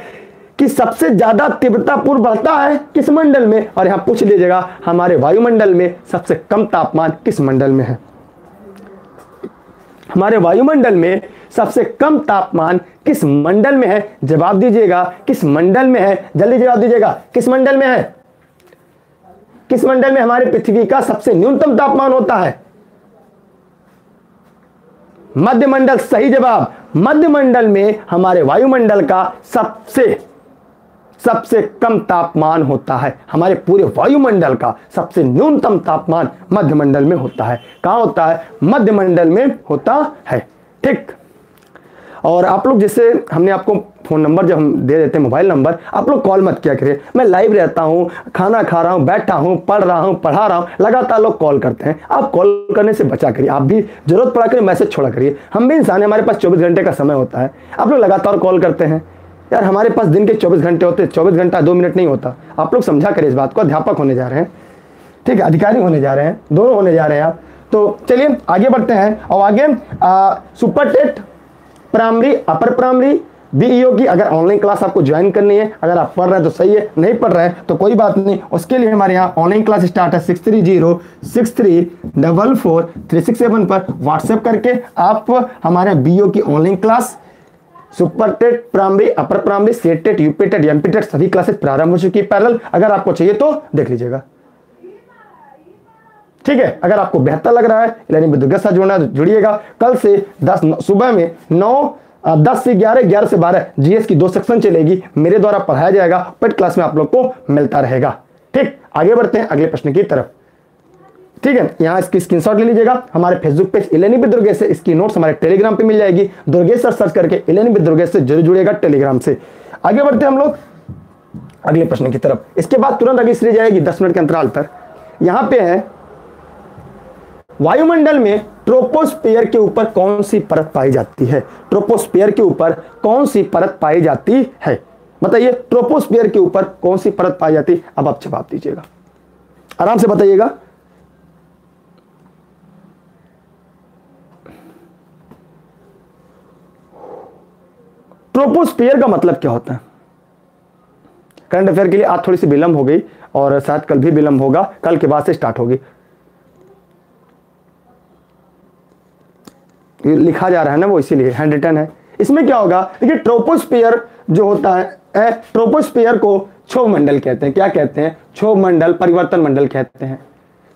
कि सबसे ज़्यादा तीव्रता पूर्व बढ़ता है किस मंडल में? और यहाँ पूछ लीजिएगा, हमारे वायुमंडल में सबसे कम तापमान किस मंडल में है? हमारे वायुमंडल में सबसे कम तापमान किस मंडल में है? जवाब दीजिएगा। किस मंडल में है? जल्दी जवाब दीजिएगा। किस मंडल में है? किस मंडल में हमारे पृथ्वी का सबसे न्यूनतम तापमान होता है? मध्यमंडल। सही जवाब। मध्यमंडल में हमारे वायुमंडल का सबसे सबसे कम तापमान होता है। हमारे पूरे वायुमंडल का सबसे न्यूनतम तापमान मध्यमंडल में होता है। कहाँ होता है? मध्यमंडल में होता है। ठीक। और आप लोग जैसे हमने आपको फ़ोन नंबर जब हम दे देते हैं, मोबाइल नंबर, आप लोग कॉल मत किया करिए। मैं लाइव रहता हूँ, खाना खा रहा हूँ, बैठा हूँ, पढ़ रहा हूँ, पढ़ा रहा हूँ, लगातार लोग कॉल करते हैं। आप कॉल करने से बचा करिए। आप भी ज़रूरत पड़ा करिए, मैसेज छोड़ा करिए। हम भी इंसान है, हमारे पास चौबीस घंटे का समय होता है। आप लोग लगातार कॉल करते हैं। यार, हमारे पास दिन के चौबीस घंटे होते, चौबीस घंटा दो मिनट नहीं होता। आप लोग समझा करिए इस बात को, अध्यापक होने जा रहे हैं। ठीक है, अधिकारी होने जा रहे हैं, दोनों होने जा रहे हैं आप। तो चलिए, आगे बढ़ते हैं, और आगे super TET primary, upper primary, BEO की अगर ऑनलाइन क्लास आपको ज्वाइन करनी है, अगर आप पढ़ रहे हैं तो सही है, नहीं पढ़ रहे हैं तो कोई बात नहीं। उसके लिए हमारे यहाँ ऑनलाइन क्लास स्टार्ट है, six three zero, six three double four three six seven पर। व्हाट्सएप करके आप हमारे बीईओ की online class super TET upper primary set TET UP TET MP TET सभी क्लासेस प्रारंभ हो चुकी है। पैरल अगर आपको चाहिए तो देख लीजिएगा। ठीक है, अगर आपको बेहतर लग रहा है, यानी के साथ जुड़ना जुड़िएगा। कल से दस सुबह में नौ दस से ग्यारह ग्यारह से बारह जीएस की दो सेक्शन चलेगी। मेरे द्वारा पढ़ाया जाएगा पेट क्लास में आप लोग को मिलता रहेगा। ठीक, आगे बढ़ते हैं, अगले प्रश्न की तरफ़। ठीक है, यहाँ इसकी स्क्रीनशॉट ले लीजिएगा। हमारे फेसबुक पेज इलेनी विद दुर्गेश से इसकी नोट्स हमारे टेलीग्राम पे मिल जाएगी। दुर्गेश सर सर्च करके इलेनी विद दुर्गेश से ज़रूर जुड़ेगा टेलीग्राम से। आगे बढ़ते हम लोग। अगले प्रश्न की तरफ़। इसके बाद तुरंत अगली सीरीज़ जाएगी दस मिनट के अंतराल पर। यहाँ पे है, वायुमंडल में ट्रोपोस्फियर के ऊपर कौन सी परत पाई जाती है? ट्रोपोस्फियर के ऊपर कौन सी परत पाई जाती है? बताइए, ट्रोपोस्फियर के ऊपर कौन सी परत पाई जाती है? अब आप जवाब दीजिएगा। आराम से बताइएगा। ट्रोपोस्फियर का मतलब क्या होता है? करंट अफेयर के लिए आज थोड़ी सी विलंब हो गई और शायद कल भी विलंब होगा। कल के बाद से स्टार्ट होगी। लिखा जा रहा है ना वो, इसीलिए हैंड रिटर्न है। इसमें क्या होगा? देखिए ट्रोपोस्फियर जो होता है ट्रोपोस्फियर को क्षोभ मंडल कहते हैं। क्या कहते हैं? क्षोभ मंडल, परिवर्तन मंडल कहते हैं।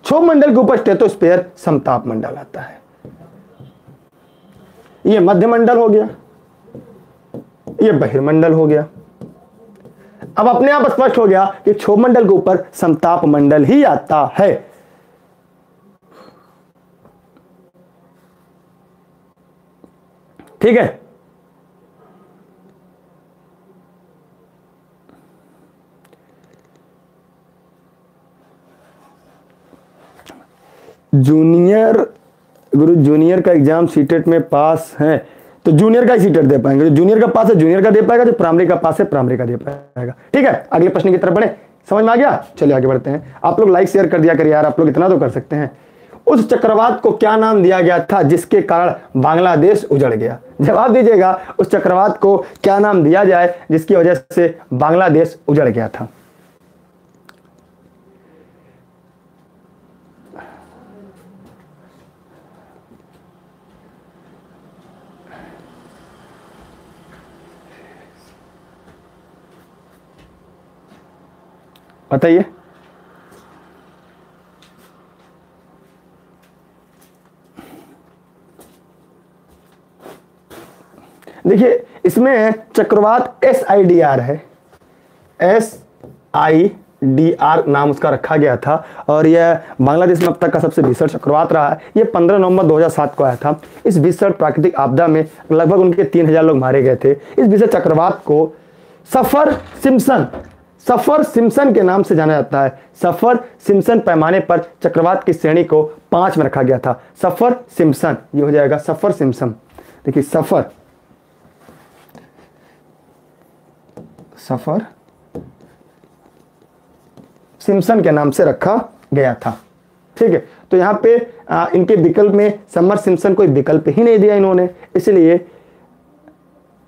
क्षोभ मंडल के ऊपर स्टेटोस्फियर समताप मंडल आता है। ये मध्य मंडल हो गया। ये बहिर्मंडल हो गया। अब अपने आप स्पष्ट हो गया कि क्षोभ मंडल के ऊपर समताप मंडल ही आता है। ठीक है? जूनियर, गुरु जूनियर का एग्ज़ाम सीटेट में पास है। तो जूनियर का ही सीटेट दे पाएँगे। जो जूनियर का पास है जूनियर का दे पाएगा, जो प्राइमरी का पास है प्राइमरी का दे पाएगा। ठीक है? अगले प्रश्न की तरफ़ बढ़े। समझ में आ गया? चलिए आगे बढ़ते हैं। आप लोग लाइक शेयर कर दिया करिए यार, आप लोग इतना तो कर सकते हैं। उस चक्रवात को क्या नाम दिया गया था, जिसके कारण बांग्लादेश उजड़ गया? जवाब दीजिएगा, उस चक्रवात को क्या नाम दिया जाए, जिसकी वजह से बांग्लादेश उजड़ गया था? बताइए। देखिए, इसमें चक्रवात एस आई डी आर है। एस आई डी आर नाम उसका रखा गया था और यह बांग्लादेश में अब तक का सबसे भीषण चक्रवात रहा है। यह 15 नवंबर 2007 को आया था। इस भीषण प्राकृतिक आपदा में लगभग उनके 3000 लोग मारे गए थे। इस भीषण चक्रवात को सफ़र सिम्सन सफ़र सिम्सन के नाम से जाना जाता है। सफ़र सिम्सन पैमाने पर चक्रवात की श्रेणी को पाँच में रखा गया था। सफ़र सिम्सन ये हो जाएगा सफ़र सिम्सन देखिए सफ़र। सफ़र सिम्सन के नाम से रखा गया था। ठीक है तो यहाँ पे आ, इनके विकल्प में समर सिम्सन कोई विकल्प ही नहीं दिया इन्होंने। इसलिए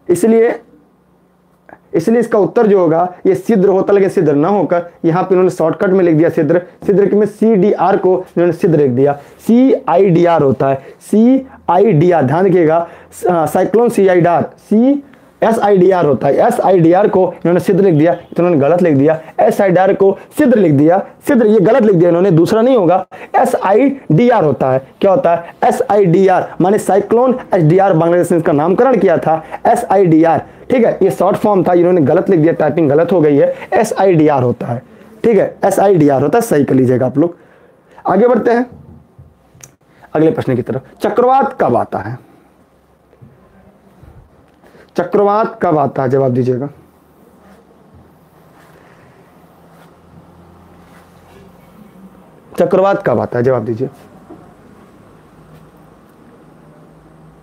इसलिए इसलिए इसका उत्तर जो होगा, ये सिद्र होता लगे सिद्र ना होकर, यहाँ पे उन्होंने शॉर्टकट में लिख दिया सिद्र। सिद्र के में सी डी आर को इन्होंने सिद्र लिख दिया। सी आई डी आर होता है। सी आई डी आर ध्यान रखिएगा cyclone C I D R C S I D R होता है। एस आई डी आर को इन्होंने सिद्ध लिख दिया तो इन्होंने गलत लिख दिया। एस आई डी आर को सिद्ध लिख दिया। सिद्ध, ये गलत लिख दिया इन्होंने, दूसरा नहीं होगा। एस आई डी आर होता है। क्या होता है? एस आई डी आर माने cyclone S D R Bangladesh ने इसका नामकरण किया था। एस आई डी आर ठीक है? ये शॉर्ट फॉर्म था, इन्होंने गलत लिख दिया टाइपिंग गलत हो गई है। एस आई डी आर होता है, ठीक है? एस आई डी आर होता है, सही कर लीजिएगा आप लोग। आगे बढ़ते हैं। अगले प्रश्न की तरफ़। चक्रवात कब आता है? चक्रवात कब आता है? जवाब दीजिएगा। चक्रवात कब आता है? जवाब दीजिए।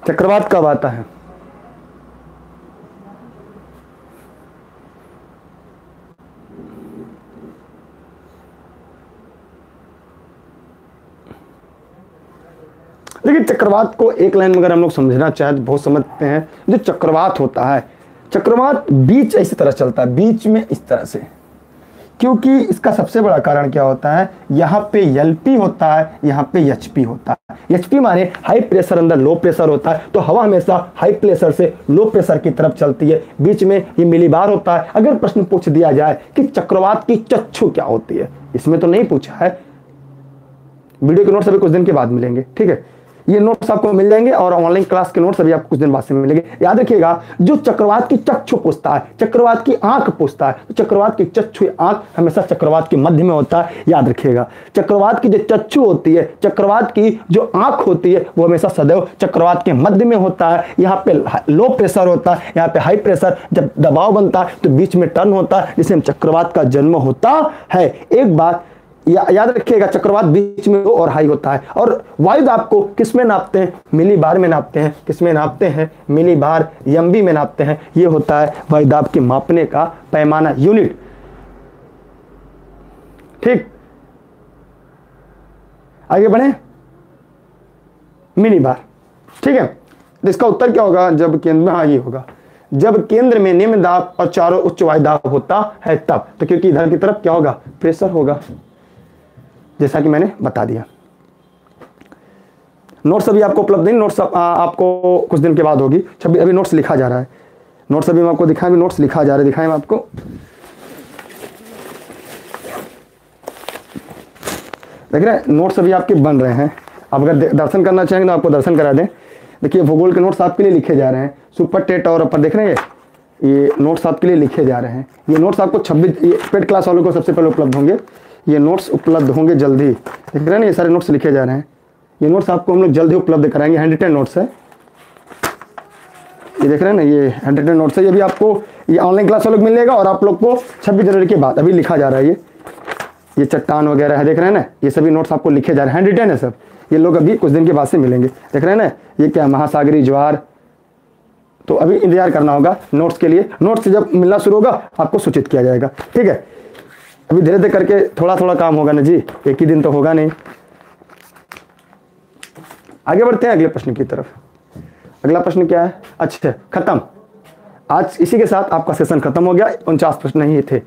चक्रवात कब आता है? देखिए, चक्रवात को एक लाइन में अगर हम लोग समझना चाहें तो बहुत समझते हैं, जो चक्रवात होता है, चक्रवात बीच इसी तरह चलता है, बीच में इस तरह से। क्योंकि इसका सबसे बड़ा कारण क्या होता है? यहाँ पे एलपी होता है, यहाँ पे एचपी होता है। एचपी माने हाई प्रेशर अंदर लो प्रेशर होता है तो हवा हमेशा हाई प्रेशर से लो प्रेशर की तरफ़ चलती है। बीच में ये मिलीबार होता है। अगर प्रश्न पूछ दिया जाए कि चक्रवात की चक्षु क्या होती है, इसमें तो नहीं पूछा है। वीडियो के नोट अभी कुछ दिन के बाद मिलेंगे, ठीक है? ये नोट्स आपको मिल जाएँगे और ऑनलाइन क्लास के नोट्स अभी आपको कुछ दिन बाद से मिलेंगे। याद रखिएगा, जो चक्रवात की चक्षु पूछता है, चक्रवात की आँख पूछता है तो चक्रवात की चक्षु आँख हमेशा चक्रवात के मध्य में होता है। याद रखिएगा, चक्रवात की जो चक्षु होती है, चक्रवात की जो आँख होती है, वो हमेशा सदैव चक्रवात के मध्य में होता है। यहाँ पे लो प्रेशर होता है, यहाँ पे हाई प्रेशर जब दबाव बनता है तो बीच में टर्न होता है जिसमें चक्रवात का जन्म होता है। एक बात या, याद रखिएगा चक्रवात बीच में और हाई होता है। और वायु दाब को किसमें नापते हैं? मिली बार में नापते हैं। किसमें नापते हैं? मिली बार यम्बी में नापते हैं। ये होता है वायु दाब के मापने का पैमाना यूनिट। ठीक? आगे बढ़े। मिली बार। ठीक है? तो इसका उत्तर क्या होगा? जब केंद्र में हाँ ये होगा। जब केंद्र में निम्न दाब और चारों उच्च वायु दाब होता है तब। तो क्योंकि इधर की तरफ़ क्या होगा? प्रेशर होगा। जैसा कि मैंने बता दिया। नोट्स अभी आपको उपलब्ध नहीं नोट्स आपको कुछ दिन के बाद होगी। छब्बीस अभी नोट्स लिखा जा रहा है। नोट्स अभी मैं आपको दिखाएँ, अभी नोट्स लिखा जा रहा है, दिखाएँ मैं आपको। देख रहे हैं नोट्स अभी आपके बन रहे हैं। आप अगर दर्शन करना चाहेंगे तो आपको दर्शन करा दें। देखिए, भूगोल के नोट्स आपके लिए लिखे जा रहे हैं। सुपर टेट और ऊपर देख रहे हैं ये? नोट्स आपके लिए लिखे जा रहे हैं। ये नोट्स आपको छब्बीस पेड क्लास वालों को सबसे पहले उपलब्ध होंगे। ये नोट्स उपलब्ध होंगे जल्दी। देख रहे हैं ये सारे नोट्स लिखे जा रहे हैं। ये नोट्स आपको हम लोग जल्दी उपलब्ध कराएँगे। हैंड रिटन नोट्स है। ये देख रहे हैं ना, ये हैंड रिटन नोट्स है। ये भी आपको, ये ऑनलाइन क्लास वालों को मिलेगा और आप लोग को छब्बीस जनवरी के बाद अभी लिखा जा रहा है ये। ये चट्टान वगैरह है, देख रहे हैं ना, ये सभी नोट्स आपको लिखे जा रहे हैं। हैंड रिटन है सब। ये लोग अभी कुछ दिन के बाद से मिलेंगे। देख रहे हैं ना, ये क्या, महासागरी ज्वार? तो अभी इंतज़ार करना होगा नोट्स के लिए। नोट्स जब मिलना शुरू होगा, आपको सूचित किया जाएगा। ठीक है? अभी धीरे धीरे करके थोड़ा थोड़ा काम होगा ना जी। एक ही दिन तो होगा नहीं। आगे बढ़ते हैं अगले प्रश्न की तरफ़। अगला प्रश्न क्या है? अच्छा खत्म। आज इसी के साथ आपका सेशन खत्म हो गया। उनचास प्रश्न ही थे।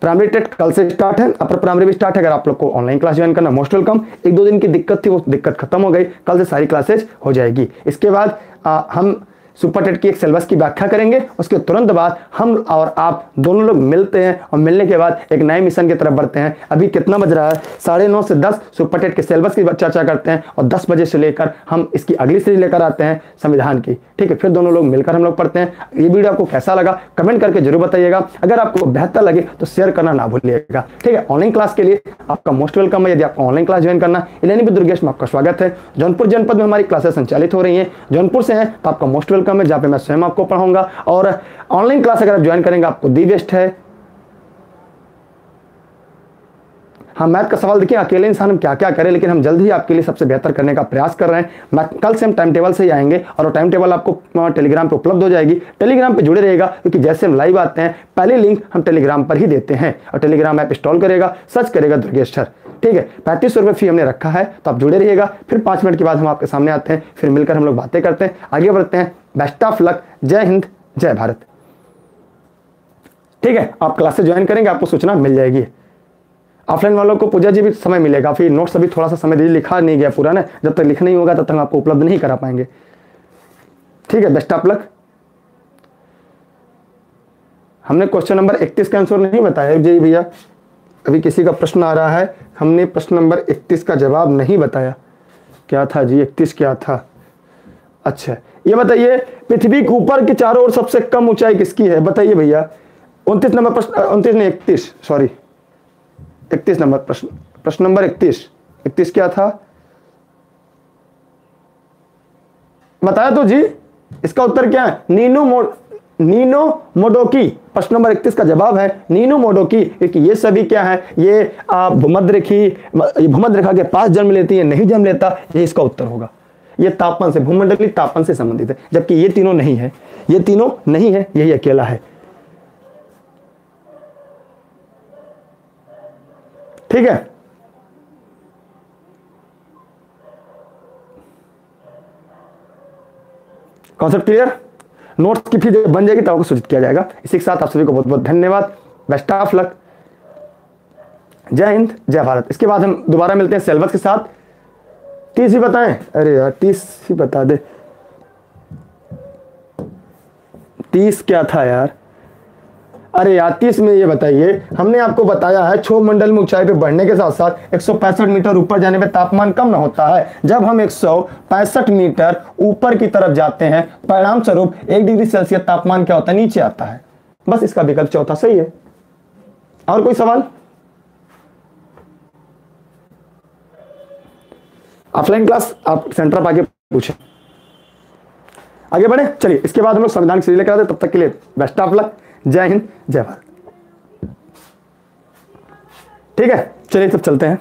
प्राइमरी टेट कल से स्टार्ट है। अपर प्राइमरी भी स्टार्ट है। अगर आप लोग को ऑनलाइन क्लास ज्वाइन करना मोस्ट वेलकम एक दो दिन की दिक्कत थी वो दिक्कत खत्म हो गई। कल से सारी क्लासेज हो जाएगी। इसके बाद आ, हम सुपर टेट की एक सिलेबस की व्याख्या करेंगे, उसके तुरंत बाद हम और आप दोनों लोग मिलते हैं और मिलने के बाद एक नए मिशन की तरफ़ बढ़ते हैं। अभी कितना बज रहा है? साढ़े नौ से दस सुपर टेट के सिलेबस की चर्चा करते हैं और दस बजे से लेकर हम इसकी अगली सीरीज़ लेकर आते हैं संविधान की। ठीक है, फिर दोनों लोग मिलकर हम लोग पढ़ते हैं। ये वीडियो आपको कैसा लगा, कमेंट करके ज़रूर बताइएगा। अगर आपको बेहतर लगे तो शेयर करना ना भूलिएगा। ठीक है, ऑनलाइन क्लास के लिए आपका मोस्ट वेलकम है। यदि आपको ऑनलाइन क्लास ज्वाइन करना इलेनी दुर्गेश में आपका स्वागत है। जौनपुर जनपद में हमारी क्लासेस संचालित हो रही है। जौनपुर से है तो आपका मोस्ट वेलकम। है जहाँ पे मैं स्वयं आपको पढ़ाऊँगा। और ऑनलाइन क्लास अगर आप ज्वाइन करेंगे, आपको दी बेस्ट है। हाँ मैथ का सवाल, देखिए, अकेले इंसान हम क्या क्या करें, लेकिन हम जल्द ही आपके लिए सबसे बेहतर करने का प्रयास कर रहे हैं। मैं कल से हम टाइम टेबल से ही आएँगे, और टाइम टेबल आपको टेलीग्राम पे उपलब्ध हो जाएगी। टेलीग्राम पे जुड़े रहेगा क्योंकि जैसे हम लाइव आते हैं, पहले लिंक हम टेलीग्राम पर ही देते हैं, और टेलीग्राम ऐप इंस्टॉल करेगा सर्च करेगा दुर्गेश्वर ठीक है, पैंतीस रुपये फ़ी हमने रखा है तो आप जुड़े रहिएगा। फिर पाँच मिनट के बाद हम आपके सामने आते हैं, फिर मिलकर हम लोग बातें करते हैं, आगे बढ़ते हैं। बेस्ट ऑफ़ लक जय हिंद, जय भारत। ठीक है, आप क्लासेस ज्वाइन करेंगे, आपको सूचना मिल जाएगी। ऑफलाइन वालों को पूजा जी भी समय मिलेगा। फिर नोट्स अभी थोड़ा सा समय दीजिए, लिखा नहीं गया पूरा ना, जब तक लिखना नहीं होगा, तब तक आपको उपलब्ध नहीं करा पाएँगे। ठीक है बेस्ट ऑफ़ लक हमने क्वेश्चन नंबर 31 का आंसर नहीं बताया जी भैया। अभी किसी का प्रश्न आ रहा है, हमने प्रश्न नंबर 31 का जवाब नहीं बताया। क्या था जी 31 क्या था? अच्छा ये बताइए, पृथ्वी के ऊपर की चारों ओर सबसे कम ऊंचाई किसकी है? बताइए भैया। उनतीस नंबर प्रश्न उनतीस नहीं, इकतीस सॉरी इकतीस नंबर प्रश्न प्रश्न नंबर इकतीस। इकतीस क्या था? बताया तो जी, इसका उत्तर क्या है? नीनो मो, नीनो मोडोकी प्रश्न नंबर इकतीस का जवाब है, नीनो मोडोकी क्योंकि ये सभी क्या है? ये भूमध्य रेखी भूमध्य रेखा के पास जन्म लेती है, नहीं जन्म लेता, ये इसका उत्तर होगा। ये तापमान से, भूमंडलीय तापमान से संबंधित है, जबकि ये तीनों नहीं है। ये तीनों नहीं है, यही अकेला है। ठीक है? कॉन्सेप्ट क्लियर नोट्स की फ़ीस बन जाएगी, तब आपको सूचित किया जाएगा। इसी के साथ आप सभी को बहुत बहुत धन्यवाद। बेस्ट ऑफ़ लक जय हिंद, जय भारत। इसके बाद हम दोबारा मिलते हैं सिलेबस के साथ। तीस ही बताएँ। अरे यार, तीस ही बता दे। तीस क्या था यार? अरे यार, तीस में ये बताइए, हमने आपको बताया है छो मंडल में ऊंचाई पे बढ़ने के साथ साथ एक सौ पैंसठ मीटर ऊपर जाने पे तापमान कम ना होता है। जब हम एक सौ पैंसठ मीटर ऊपर की तरफ़ जाते हैं परिणाम स्वरूप एक डिग्री सेल्सियस तापमान क्या होता है? नीचे आता है। बस इसका विकल्प चौथा सही है। और कोई सवाल? ऑफलाइन क्लास आप सेंटर पर आगे पूछे। आगे बढ़े, चलिए, इसके बाद हम लोग संविधान की सीरीज़ लेकर तब तक के लिए बेस्ट ऑफ़ लक जय हिंद, जय भारत। ठीक है, चलिए तब चलते हैं।